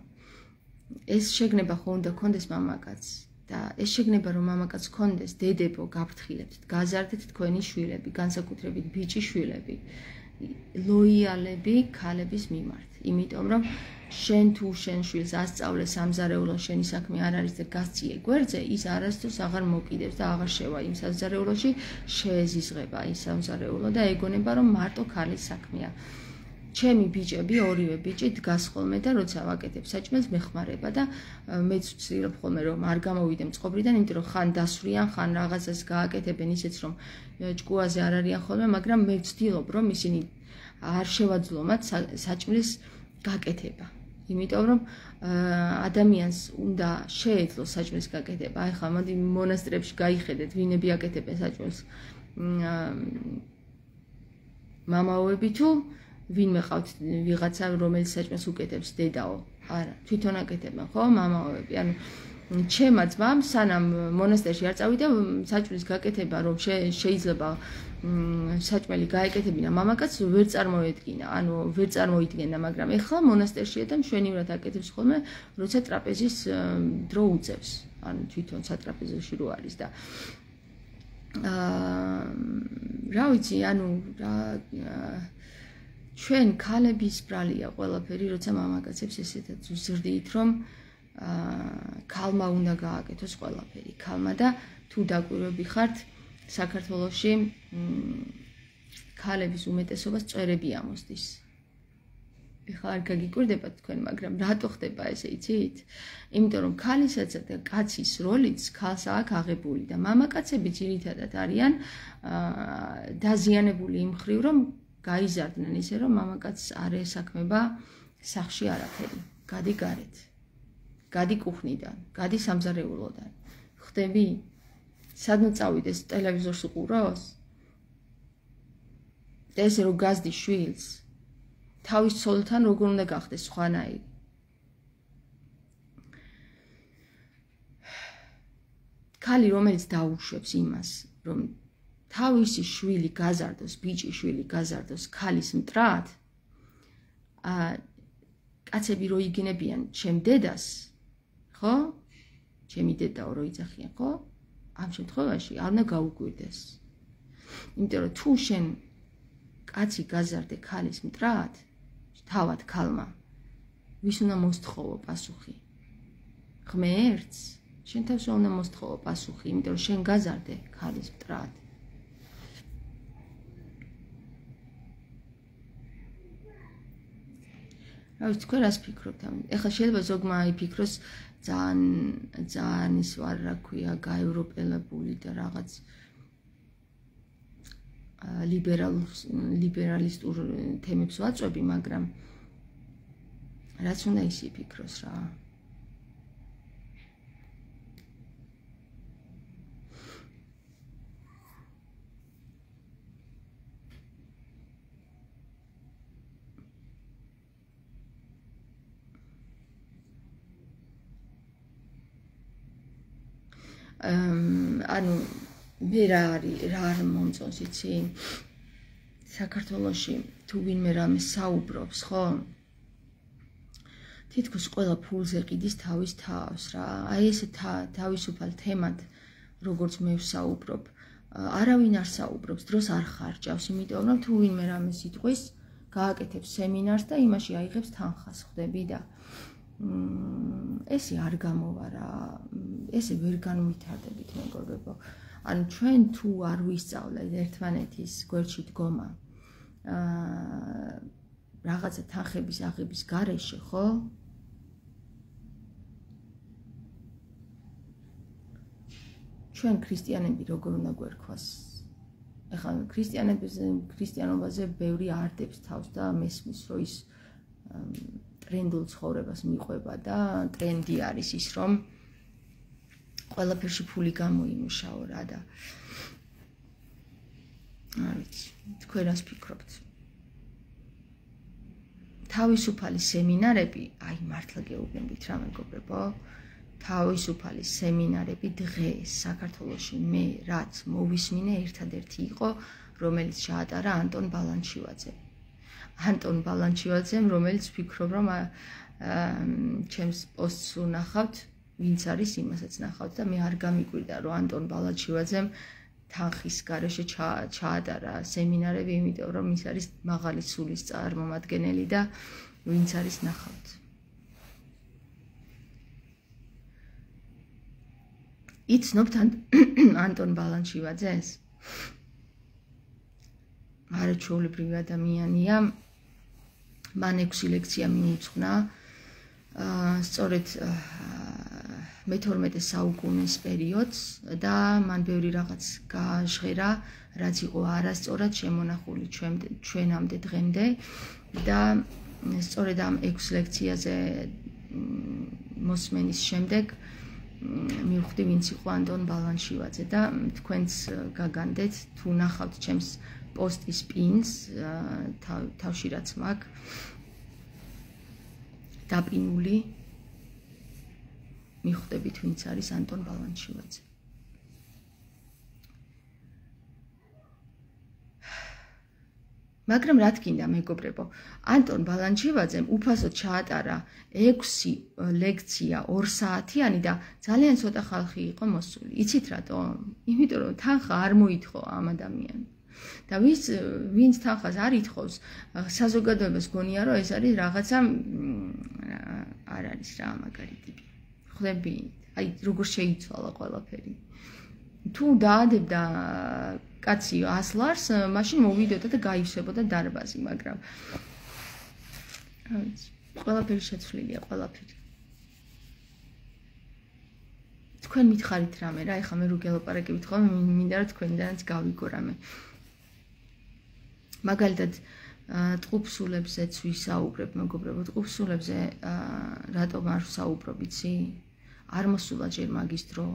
ეს შეგნება ხო უნდა კონდეს მამაკაც და ეს შეგნება რომ მამაკაც კონდეს დედებო გაფრთხილებთ გაზარდეთ თქვენი შვილები განსაკუთრებით ბიჭი შვილები ლოიალები ქალების მიმართ. იმიტომ რომ შენ თუ შენ შვილს ასწავლე სამზარეულო შენი საქმე არ არის და გასწიე გვერდზე ის არასდროს აღარ მოკიდებს და აღარ შევა იმ სამზარეულოში შეეზიზღება ის სამზარეულო და ეგონება რომ მარტო ქალის საქმეა ჩემი ბიჭები, ორივე ბიჭი დგას ხოლმე და როცა ვაკეთებ საჭმელს მეხმარება და მეც ვცდილობ ხოლმე რომ არ გამოვიდე წყობრიდან, იმიტომ რომ ხან დასვრიან, ხან რაღაცას გააკეთებენ ისეც რომ ჭკუაზე არ არიან ხოლმე, მაგრამ მე ვცდილობ რომ ისინი არ შევაძლო მათ საჭმლის გაკეთება. იმიტომ რომ ადამიანს უნდა შეეძლო საჭმლის გაკეთება. აი ხა მოდი მონასტრებში გაიხედეთ, ვინები აკეთებენ საჭმელს. მამაოები თუ ვინმე ყავთ ვიღაცა რომელიც საჭმელს უკეთებს დედაო? არა თვითონ აკეთებენ ხო მამაოები ანუ ჩემა ძმამ სანამ მონასტერში არ წავიდა საჭმლის გაკეთება რომ შეიძლება საჭმელი გაეკეთებინა მამაკაც ვერ წარმოედგინა. ანუ ვერ წარმოიდგენდა მაგრამ ეხლა მონასტერშია და მშვენივრად აკეთებს ხოლმე როცა ტრაპეზის დრო უწევს. ანუ თვითონ სატრაპეზოში რო არის და აა რა ვიცი ანუ რა ჩვენ ქალების ბრალია ყველაფერი, როცა მამაკაცებს ესეთაც უზრდით, რომ აა ქალმა უნდა გააკეთოს ყველაფერი. ქალმა და თუ დაკვირვები ხართ საქართველოში ქალების უმეტესობას წერები ამოსდის. ეხლა არ გაგიკვირდება თქვენ, მაგრამ რატო ხდება ესე იცით? იმიტომ რომ ქალისაც და კაცის როლიც ქალს აქვს აღებული და მამაკაცები ძირითადად არიან აა დაზიანებული იმ ხრივ, რომ გაიზარდნენ ისე რომ მამაკაცს არ ესაქმება სახში არაფერი. გადი გარეთ. გადი კუხნიდან, გადი სამზარეულოდან. ხდები? სადმე წავიდეს ტელევიზორს უყუროს? და ესე რომ გაზდი შვილს თავის ცოლთან როგორ უნდა გახდეს სხვანაირი ქალი რომელიც დაუშვებს იმას რომ თავისი შვილი გაზარდოს ბიჭი შვილი გაზარდოს ქალის მტრად ა კაცები რო იგინებიან ჩემ დედას ხო? ჩემი დედაო რო იძახიან ხო? ამ შემთხვევაში არ უნდა გაუკვირდეს იმიტომ რომ თუ შენ კაცი გაზარდე ქალის მტრად თავად ქალმა ვის უნდა მოსთხოვო პასუხი? ღმერთს შენ თავს უნდა მოსთხოვო პასუხი? იმიტომ რომ შენ გაზარდე ქალის მტრად რა ვიცი თქვენ რას ფიქრობთ ამ ეხლა შეიძლება ზოგმა იფიქროს ძალიან ძალიან ის ვარ რა ქვია გაევროპელებული და რაღაც ლიბერალ ლიბერალისტურ თემებს ვაწვევი, მაგრამ რაც უნდა ის იფიქროს რა. ანუ მე რა არის რა არ მომწონს იცი? საქართველოში თუ ვინმე რამე საუბრობს ხო? თითქოს ყველა ფულზე ყიდის თავის თავს რა. აი ესე თავისუფალ თემად როგორც მე ვსაუბრობ არავინ არ საუბრობს დროს არ ხარჯავს. იმიტომ რომ თუ ვინმე რამე სიტყვის გააკეთებს სემინარს და იმაში აიღებს თანხას ხვდები და ესე არ გამოვა რა ესე ვერ განვითარდებით მეგობრებო. ანუ ჩვენ თუ არ ვისწავლეთ ერთმანეთის გვერდში დგომა აა რაღაცა თანხების აღების გარეშე ხო? ჩვენ ქრისტიანები როგორ უნდა გვერქვას? ეხლა ქრისტიანების ქრისტიანობაზე ბევრი არდებს თავს და მესმის რომ ის ტრენდულ ცხოვრებას მიყვება და ტრენდი არის ის რომ ყველაფერში ფული გამოიმუშაო რა და არ ვიცი თქვენ რას ფიქრობთ? თავისუფალი სემინარები აი მართლა გეუბნებით რა მეგობრებო? თავისუფალი სემინარები დღეს საქართველოში მე რაც მოვისმინე ერთადერთი იყო რომელიც შეატარა ანტონ ბალანჩივაძე ანტონ ბალანჩივაძემ, რომელიც ფიქრობ რომ ჩემს პოსტს უნახავთ, ვინც არის იმასაც ნახავთ და მე არ გამიკვირდა რომ ანტონ ბალანჩივაძემ თანხის garaშე ჩაატარა სემინარები, იმიტომ რომ ის არის მაღალი სულის წარმომადგენელი და ვინც არის ნახავთ. იცნობთ ანტონ ბალანჩივაძეს? არაჩვეულებრივი ადამიანია. მან 6 ლექცია მიიწვნა. აა სწორედ მე-12 საუკუნის პერიოდს და მან ბევრი რაღაც გააჟღერა, რაც იყო არასწორად შემონახული ჩვენ ჩვენამდე დღემდე და სწორედ ამ 6 ლექციაზე მოსმენის შემდეგ მივხვდი ვინც იყო ანტონ ბალანშივაძე და თქვენც გაგანდეთ თუ ნახავთ ჩემს პოსტის პინს თავში რაც მაქვს. დაპინული. მიხვდებით ვინც არის ანტონ ბალანჩივაძე. მაგრამ რა თქინდა მეგობრებო? ანტონ ბალანჩივაძემ უფასოდ ჩაატარა 6 ლექცია 2 საათიანი და ძალიან ცოტა ხალხი იყო მოსული. იცით რატომ იმიტომ რომ თანხა არ მოითხოვა ამ ადამიანს და ვის ვინც თანხას არ ითხოვს საზოგადოებას გონია რომ ეს არის რაღაცა არ არის რა მაგარი ტიპი. ხლები აი როგორ შეიცვალა ყველაფერი? თუ დაადებდა კაცი 100 ლარს მაშინ მოვიდოდა და გაივსებოდა დარბაზი მაგრამ ყველაფერი შეცვლილია ყველაფერი. თქვენ მითხარით რამე რა ეხლა მე რო გელაპარაკებით ხოლმე მინდა რომ თქვენიდანაც გავიგო რამე მაგალითად ტყუპსულებზეც ვისაუბრებ, მეგობრებო, ტყუპსულებზე რატომ არ ვსაუბრობ, იცი? არ მოსულა ჯერ მაგისტრო.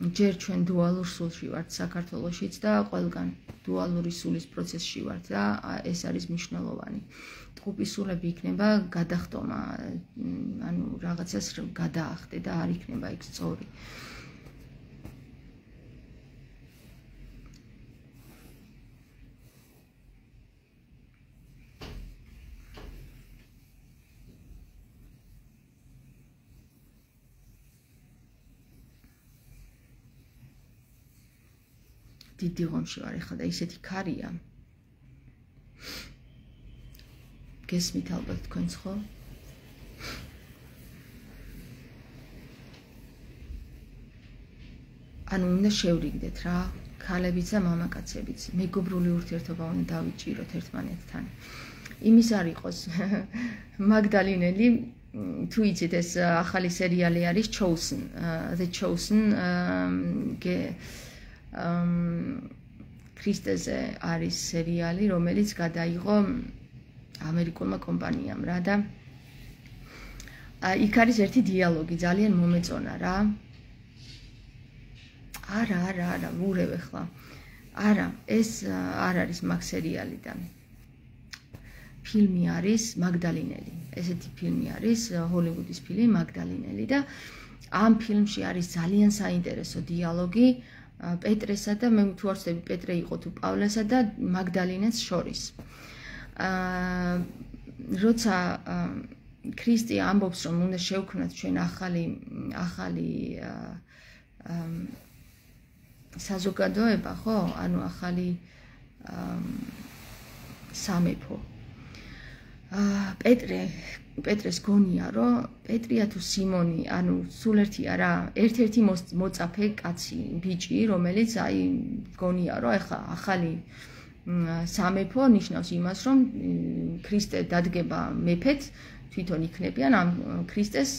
ჯერ ჩვენ დუალურ სულში ვართ საქართველოსშიც და ყველგან დუალური სულის პროცესში ვართ და ეს არის მნიშვნელოვანი. ტყუპის სულები იქნება გადახტომა, ანუ რაღაცას გადაახტე და არ იქნება იქ სწორი. დიდი ღომში ვარ ახლა და ისეთი ქარია. გესმით ალბათ თქვენც ხო? ანუ უნდა შევრიგდეთ რა, ქალებიც და მამაკაცებიც. მეგობრული ურთიერთობა უნდა დავიჭიროთ ერთმანეთთან. იმის არ იყოს მაგდალინელი თუ იცით ეს ახალი სერიალი არის Chosen, The Chosen, გე ქრისტეზე არის სერიალი, რომელიც გადაიღო ამერიკულმა კომპანიამ რა და იქ არის ერთი დიალოგი, ძალიან მომეწონა რა. არა, არა, არა, მურევ ახლა. არა, ეს არ არის მაგ სერიალიდან. ფილმი არის მაგდალინელი. ესეთი ფილმი არის ჰოლივუდის ფილმი მაგდალინელი და ამ ფილმში არის ძალიან საინტერესო დიალოგი პეტრესა და მე თუ არ ვცდები პეტრე იყო თუ პავლესა და მაგდალინეს შორის. აა როცა ქრისტე ამბობს რომ უნდა შევქმნათ ჩვენ ახალი ახალი აა საზოგადოება, ხო? ანუ ახალი აა სამეფო. აა პეტრე პეტრეს გონია, რომ პეტრია თუ სიმონი, ანუ სულ ერთია რა, ერთ-ერთი მოწაფე კაცი, ბიჭი, რომელიც აი გონია, რომ ეხა ახალი სამეფო ნიშნავს იმას, რომ ქრისტე დადგება მეფეთ, თვითონ იქნებიან ამ ქრისტეს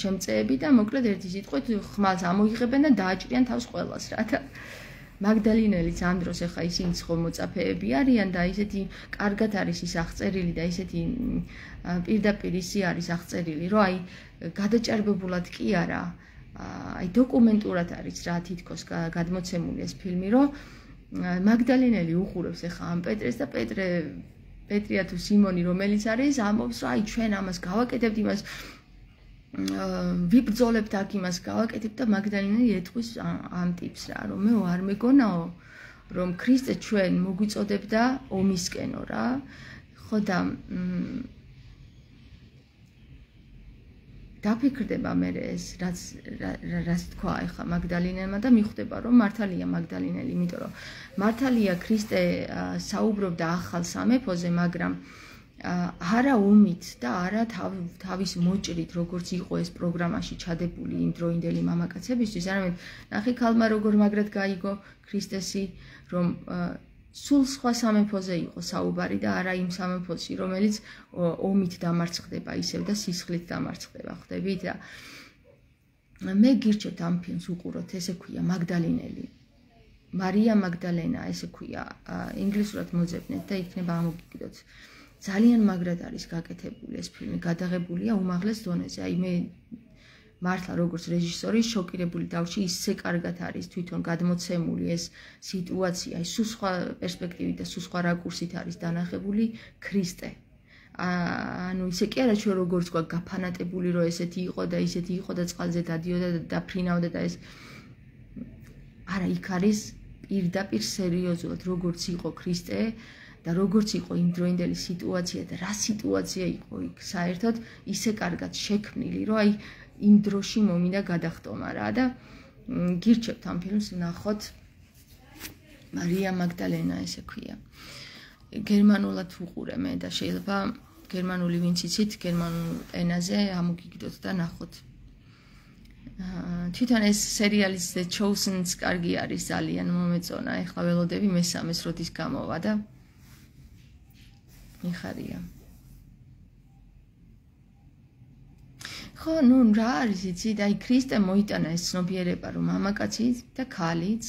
შემწეები და მოკლედ ერთი სიტყვით ხმალს ამოიღებენ და დააჭრიან თავს ყველას რა და მაგდალინელი ძანდროს ახლა ისინი ხო მოწაფეები არიან და ისეთი კარგად არის ის აღწერილი და ისეთი პირდაპირ ისი არის აღწერილი, რომ აი გადაჭარბებულად კი არა, აი დოკუმენტურად არის რა თითქოს გადმოცემული ეს ფილმი, რომ მაგდალინელი უყურებს ახლა ამ პეტრეს და პეტრე პეტრია თუ სიმონი რომელიც არის ამბობს რომ აი ჩვენ ამას გავაკეთებთ იმას ვიბძოლებთ აქ იმას გავაკეთებ და მაგდალინე ეტყვის ამ ტიპს რა რომ მე არ მეგონაო რომ ქრისტე ჩვენ მოგვიწოდებდა ომისკენო რა. ხო და დაფიქრდება მე ეს რაც რაც თქვა ახლა მაგდალინელმა და მიხვდება რომ მართალია მაგდალინელი იმიტომ რომ მართალია ქრისტე საუბრობდა ახალ სამეფოზე მაგრამ არა ომით და არა თავის მოჭრით როგორც იყო ეს პროგრამაში ჩადებული იმ დროინდელი მამაკაცებისთვის არამედ ნახე ქალმა როგორ მაგრად გაიგო ქრისტესი რომ სულ სხვა სამეფოზე იყო საუბარი და არა იმ სამეფოში რომელიც ომით დამარცხდება ისევ და სისხლით დამარცხდება ხდებით და მე გირჩევთ ამ ფილმს უყუროთ ესე ქვია მაგდალინელი. მარია მაგდალენა ესე ქვია ინგლისურად მოძებნეთ და იქნება ამოგიგდოთ ძალიან მაგრად არის გაკეთებული ეს ფილმი, გადაღებულია უმაღლეს დონეზე. აი მე მართლა როგორც რეჟისორი შოკირებული დავში ისე კარგად არის თვითონ გადმოცემული ეს სიტუაცია, ის სხვა პერსპექტივით და სხვა რაკურსით არის დანახებული ქრისტე. ანუ ისე კი არა ჩვენ როგორც ყვა გაფანატებული რომ ესეთი იყო და ისეთი იყო და წყალზე დადიოდა და ფრინავდა და ეს არა იქ არის პირდაპირ სერიოზულად როგორც იყო ქრისტე და როგორც იყო იმ დროინდელი სიტუაცია და რა სიტუაცია იყო იქ საერთოდ ისე კარგად შექმნილი, რომ აი იმ დროში მომინდა გადახტომა რა და გირჩევთ ამ ფილმს ნახოთ მარია მაგდალენა ესე ქვია. გერმანულად უყურე მე და შეიძლება გერმანული ვინც იცით გერმანულ ენაზე ამოგიგდოთ და ნახოთ. თვითონ ეს სერიალის The Chosen-ს კარგი არის ძალიან მომეწონა. ეხლა ველოდები მესამეს როდის გამოვა და მიხარია. ხო, ნუ რა არის იცი? და აი ქრისტე მოიტანა ეს ცნობიერება, რომ მამაკაციც და ქალიც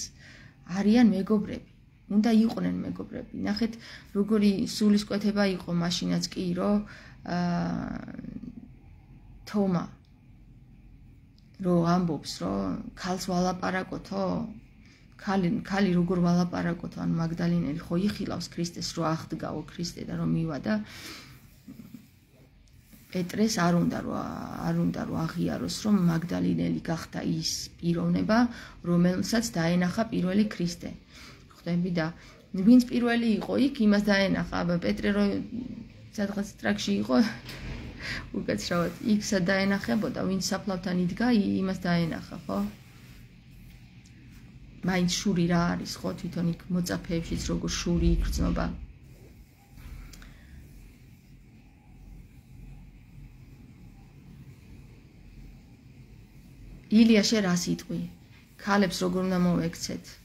არიან მეგობრები. უნდა იყვნენ მეგობრები. ნახეთ, როგორი სულისკვეთება იყო მაშინაც კი, რომ აა თომა რომ ამბობს, რომ ქალს ვალაპარაკოთო? ქალი ქალი როგორ ვალაპარაკოთო? ან მაგდალინელი ხო იხილავს ქრისტეს, რომ აღდგაო ქრისტე და რომ მივა და პეტრეს არ უნდა რომ არ უნდა რომ აღიაროს, რომ მაგდალინელი გახდა ის პიროვნება, რომელსაც დაენახა პირველი ქრისტე. ხვდები და ვინც პირველი იყო იქ, იმას დაენახა, აბა პეტრე რო სადღაც ტრაქში იყო, უკაცრავად იქ სად დაენახებოდა ვინ საფლავთან იდგა იმას დაენახა ხო მაინც შური რა არის ხო თვითონ იქ მოწაფეებშიც როგორ შური იგრძნობა? ილია შე რას იტყვი? ქალებს როგორ უნდა მოექცეთ?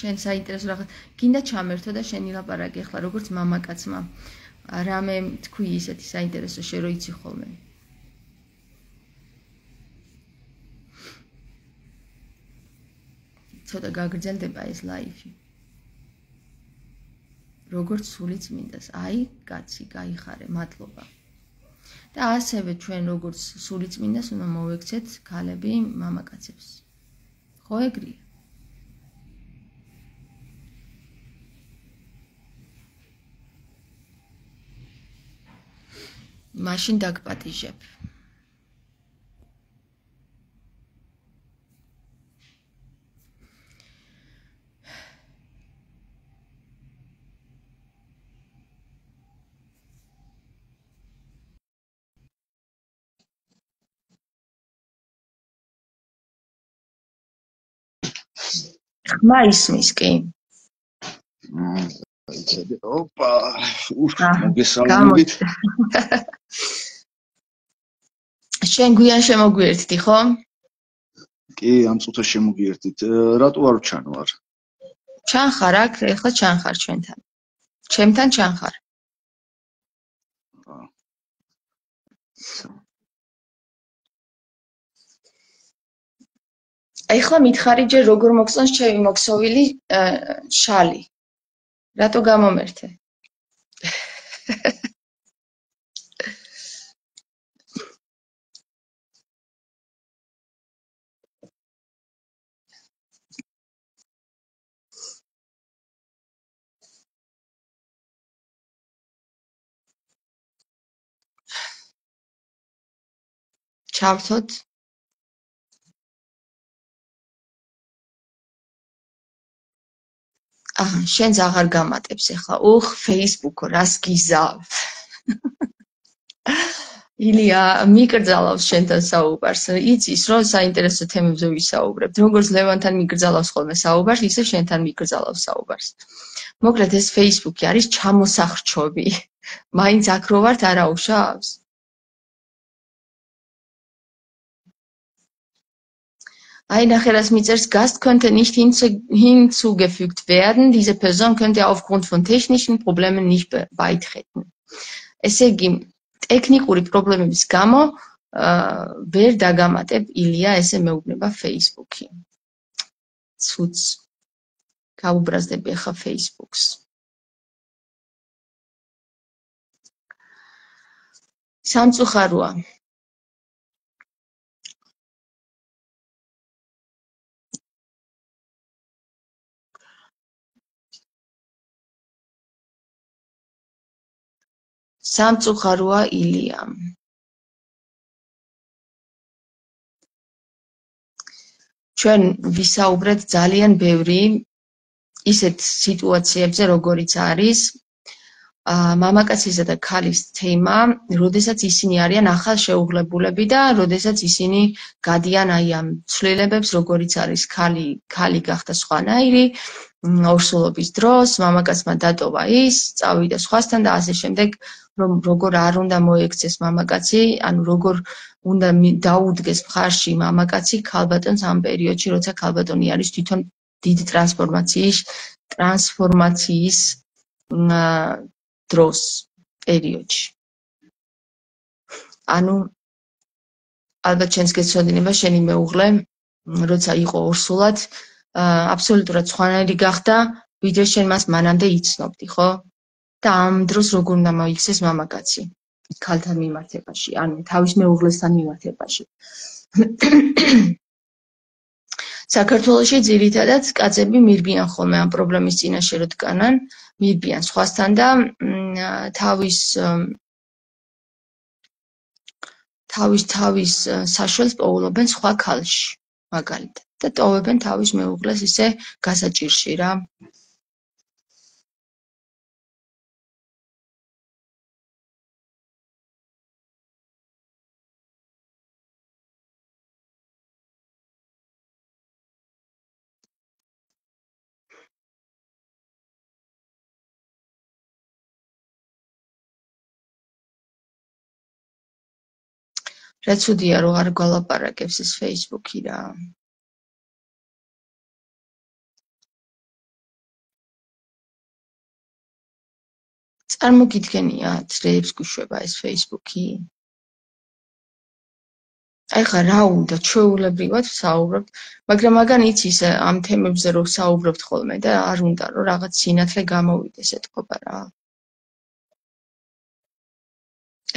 შენ საინტერესო რაღაც გინდა ჩამერთო და შენი ლაპარაკი ახლა როგორც მამაკაცმა რამე თქვი ისეთი საინტერესო შე რო იცი ხოლმე. ცოტა გაგრძელდება ეს ლაიფი. როგორც სული წმინდას. აი კაცი გაიხარე მადლობა. და ასევე ჩვენ როგორც სული წმინდას უნდა მოვექცეთ ქალები მამაკაცებს. ხო ეგრეა მაშინ დაგპატიჟებ. ხმა ისმის კი. ოპა, უშ, მოგესალმებით. შენ გვიან შემოგვიერთდი, ხო? კი, ამ წუთას შემოგვიერთდით. რატო არ ჩანო არ? ჩანხარ აქ, ეხლა ჩანხარ ჩვენთან. ჩემთან ჩანხარ. ეხლა მითხარი ჯერ როგორ მოგწონს ჩემი მოქსოვილი შალი. რატო გამომერთე? ჩავთოთ აა შენს აღარ გამატებს ახლა. უხ Facebook-ო რას გიზავ? ილია მიკრძალავს შენთან საუბარს. იცის რომ საინტერესო თემებზე ვისაუბრებთ. როგორც ლევანთან მიკრძალავს ხოლმე საუბარს ისე შენთან მიკრძალავს საუბარს. მოკლედ ეს Facebook-ი არის ჩამოსახრჩობი. მაინც აქ რო ვართ არაუშავს Ein Nachlassmieters Gast könnte nicht hinzugefügt werden. Diese Person könnte aufgrund von technischen Problemen nicht beitreten. ესე იგი, ტექნიკური პრობლემების გამო ვერ დაგამატებ ილია ესე მეუბნება Facebook-ი. ცუც გაუბრაზდები ახლა Facebook-ს. სამწუხაროა, სამწუხაროა ილია. ჩვენ ვისაუბრეთ ძალიან ბევრი ისეთ სიტუაციებზე როგორიც არის ა მამაკაცისა და ქალის თემა, როდესაც ისინი არიან ახალ შეუღლებულები და როდესაც ისინი გადიან აი ამ ცვლილებებს, როგორიც არის ქალი, ქალი გახდა სხვანაირი, ორსულობის დროს, მამაკაცმა დატოვა ის, წავიდა სხვასთან და ასე შემდეგ, რომ როგორ არ უნდა მოექცეს მამაკაცი, ანუ როგორ უნდა დაუდგეს მხარში მამაკაცი ქალბატონს ამ პერიოდში, როცა ქალბატონი არის თვითონ დიდი ტრანსფორმაციის ტრანსფორმაციის დროს პერიოდში. ანუ ალბათ ჩვენს გეცოდინება შენი მეუღლე, როცა იყო ორსულად, აბსოლუტურად სხვანაირი გახდა ვიდრე შენ მას მანამდე იცნობდი, ხო? და ამ დროს როგორ უნდა მოიქცეს მამაკაცი ქალთან მიმართებაში, ანუ თავის მეუღლესთან მიმართებაში. საქართველოში ძირითადად კაცები მირბიან ხოლმე ამ პრობლემის წინაშე რო დგანან, მირბიან სხვასთან და თავის თავის თავის საშველს პოულობენ სხვა ქალში, მაგალითად. და ტოვებენ თავის მეუღლეს ისე გასაჭირში რა. რა ცუდია რომ არ გვალაპარაკებს ეს Facebook-ი რა. წარმოგიდგენიათ რეებს გვიშვება ეს Facebook-ი? აი ხა რა უნდა ჩვეულებრივად ვსაუბრობთ, მაგრამ მაგან იცის ამ თემებზე რომ ვსაუბრობთ ხოლმე და არ უნდა რომ რაღაც სინათლე გამოვიდეს ეთქობა რა.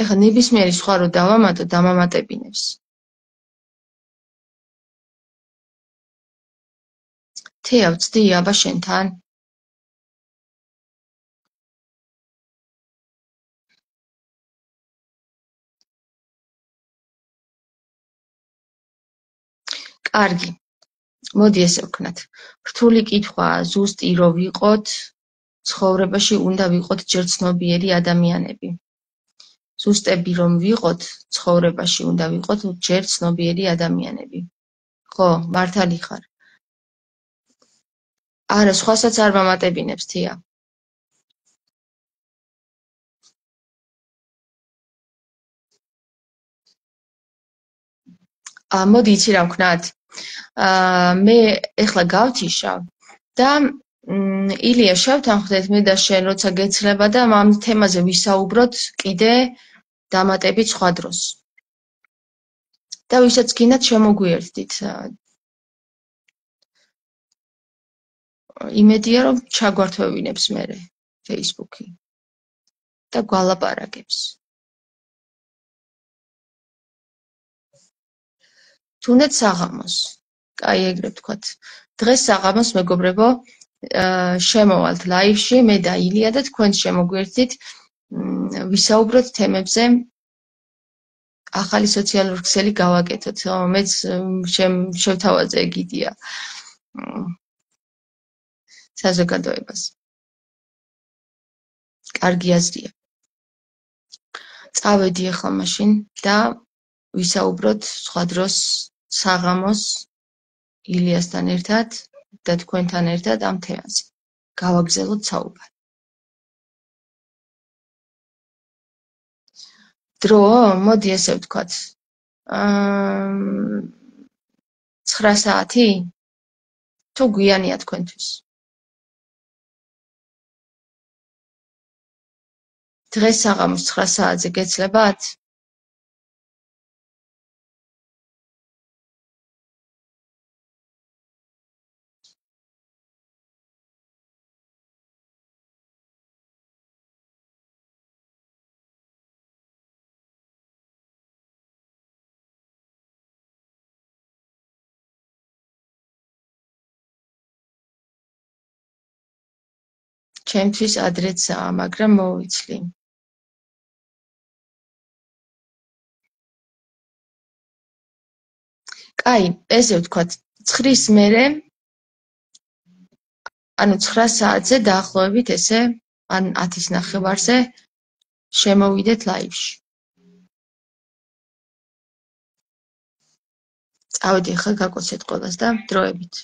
ეხა ნებისმიერი სხვა რო დავამატო დამამატებინებს. თეა ვწდი აბა შენთან. კარგი მოდი ესე ვქნათ. რთული კითხვაა ზუსტი რო ვიყოთ ცხოვრებაში უნდა ვიყოთ ჯერ ცნობიერი ადამიანები ზუსტები რომ ვიყოთ ცხოვრებაში უნდა ვიყოთ ჯერ ცნობიერი ადამიანები. ხო, მართალი ხარ. არა, სხვასაც არ მომატებინებს თია. ა მოდი იცი რა ვქნათ. აა მე ეხლა გავთიშავ და ილია შევთანხმდეთ მე და შენ როცა გეცლება და ამ თემაზე ვისაუბროთ კიდე დამატებით სხვა დროს. და ვისაც გინდათ შემოგვიერთდით. იმედია რომ ჩაგვართვევინებს მე Facebook-ი და გვალაპარაკებს. თუნდაც საღამოს. კაი ეგრე ვთქვათ. დღეს საღამოს მეგობრებო, შემოვალთ ლაივში მე და ილია და თქვენ შემოგვიერთდით ვისაუბროთ თემებზე ახალი სოციალური ქსელი გავაკეთოთ. მეც შევთავაზე გიდია. საზოგადოებას. კარგი აზრია. წავედი ახლა მაშინ და ვისაუბროთ სხვა დროს საღამოს ილიასთან ერთად და თქვენთან ერთად ამ თემაზე. გავაგზავნოთ საუბარი. დრო, მოდი ესე ვთქვათ. აა 9 საათი? თუ გვიანია თქვენთვის. დღეს საღამოს 9 საათზე გეცლებათ? ჩემთვის ადრეცაა, მაგრამ მოვიცლი. კაი, ესე ვთქვათ, 9-ის მერე ანუ 9 საათზე დაახლოებით ესე ან 10-ის ნახევარზე შემოვიდეთ ლაივში. წავედი ხა გაკოცეთ ყოველას და დროებით.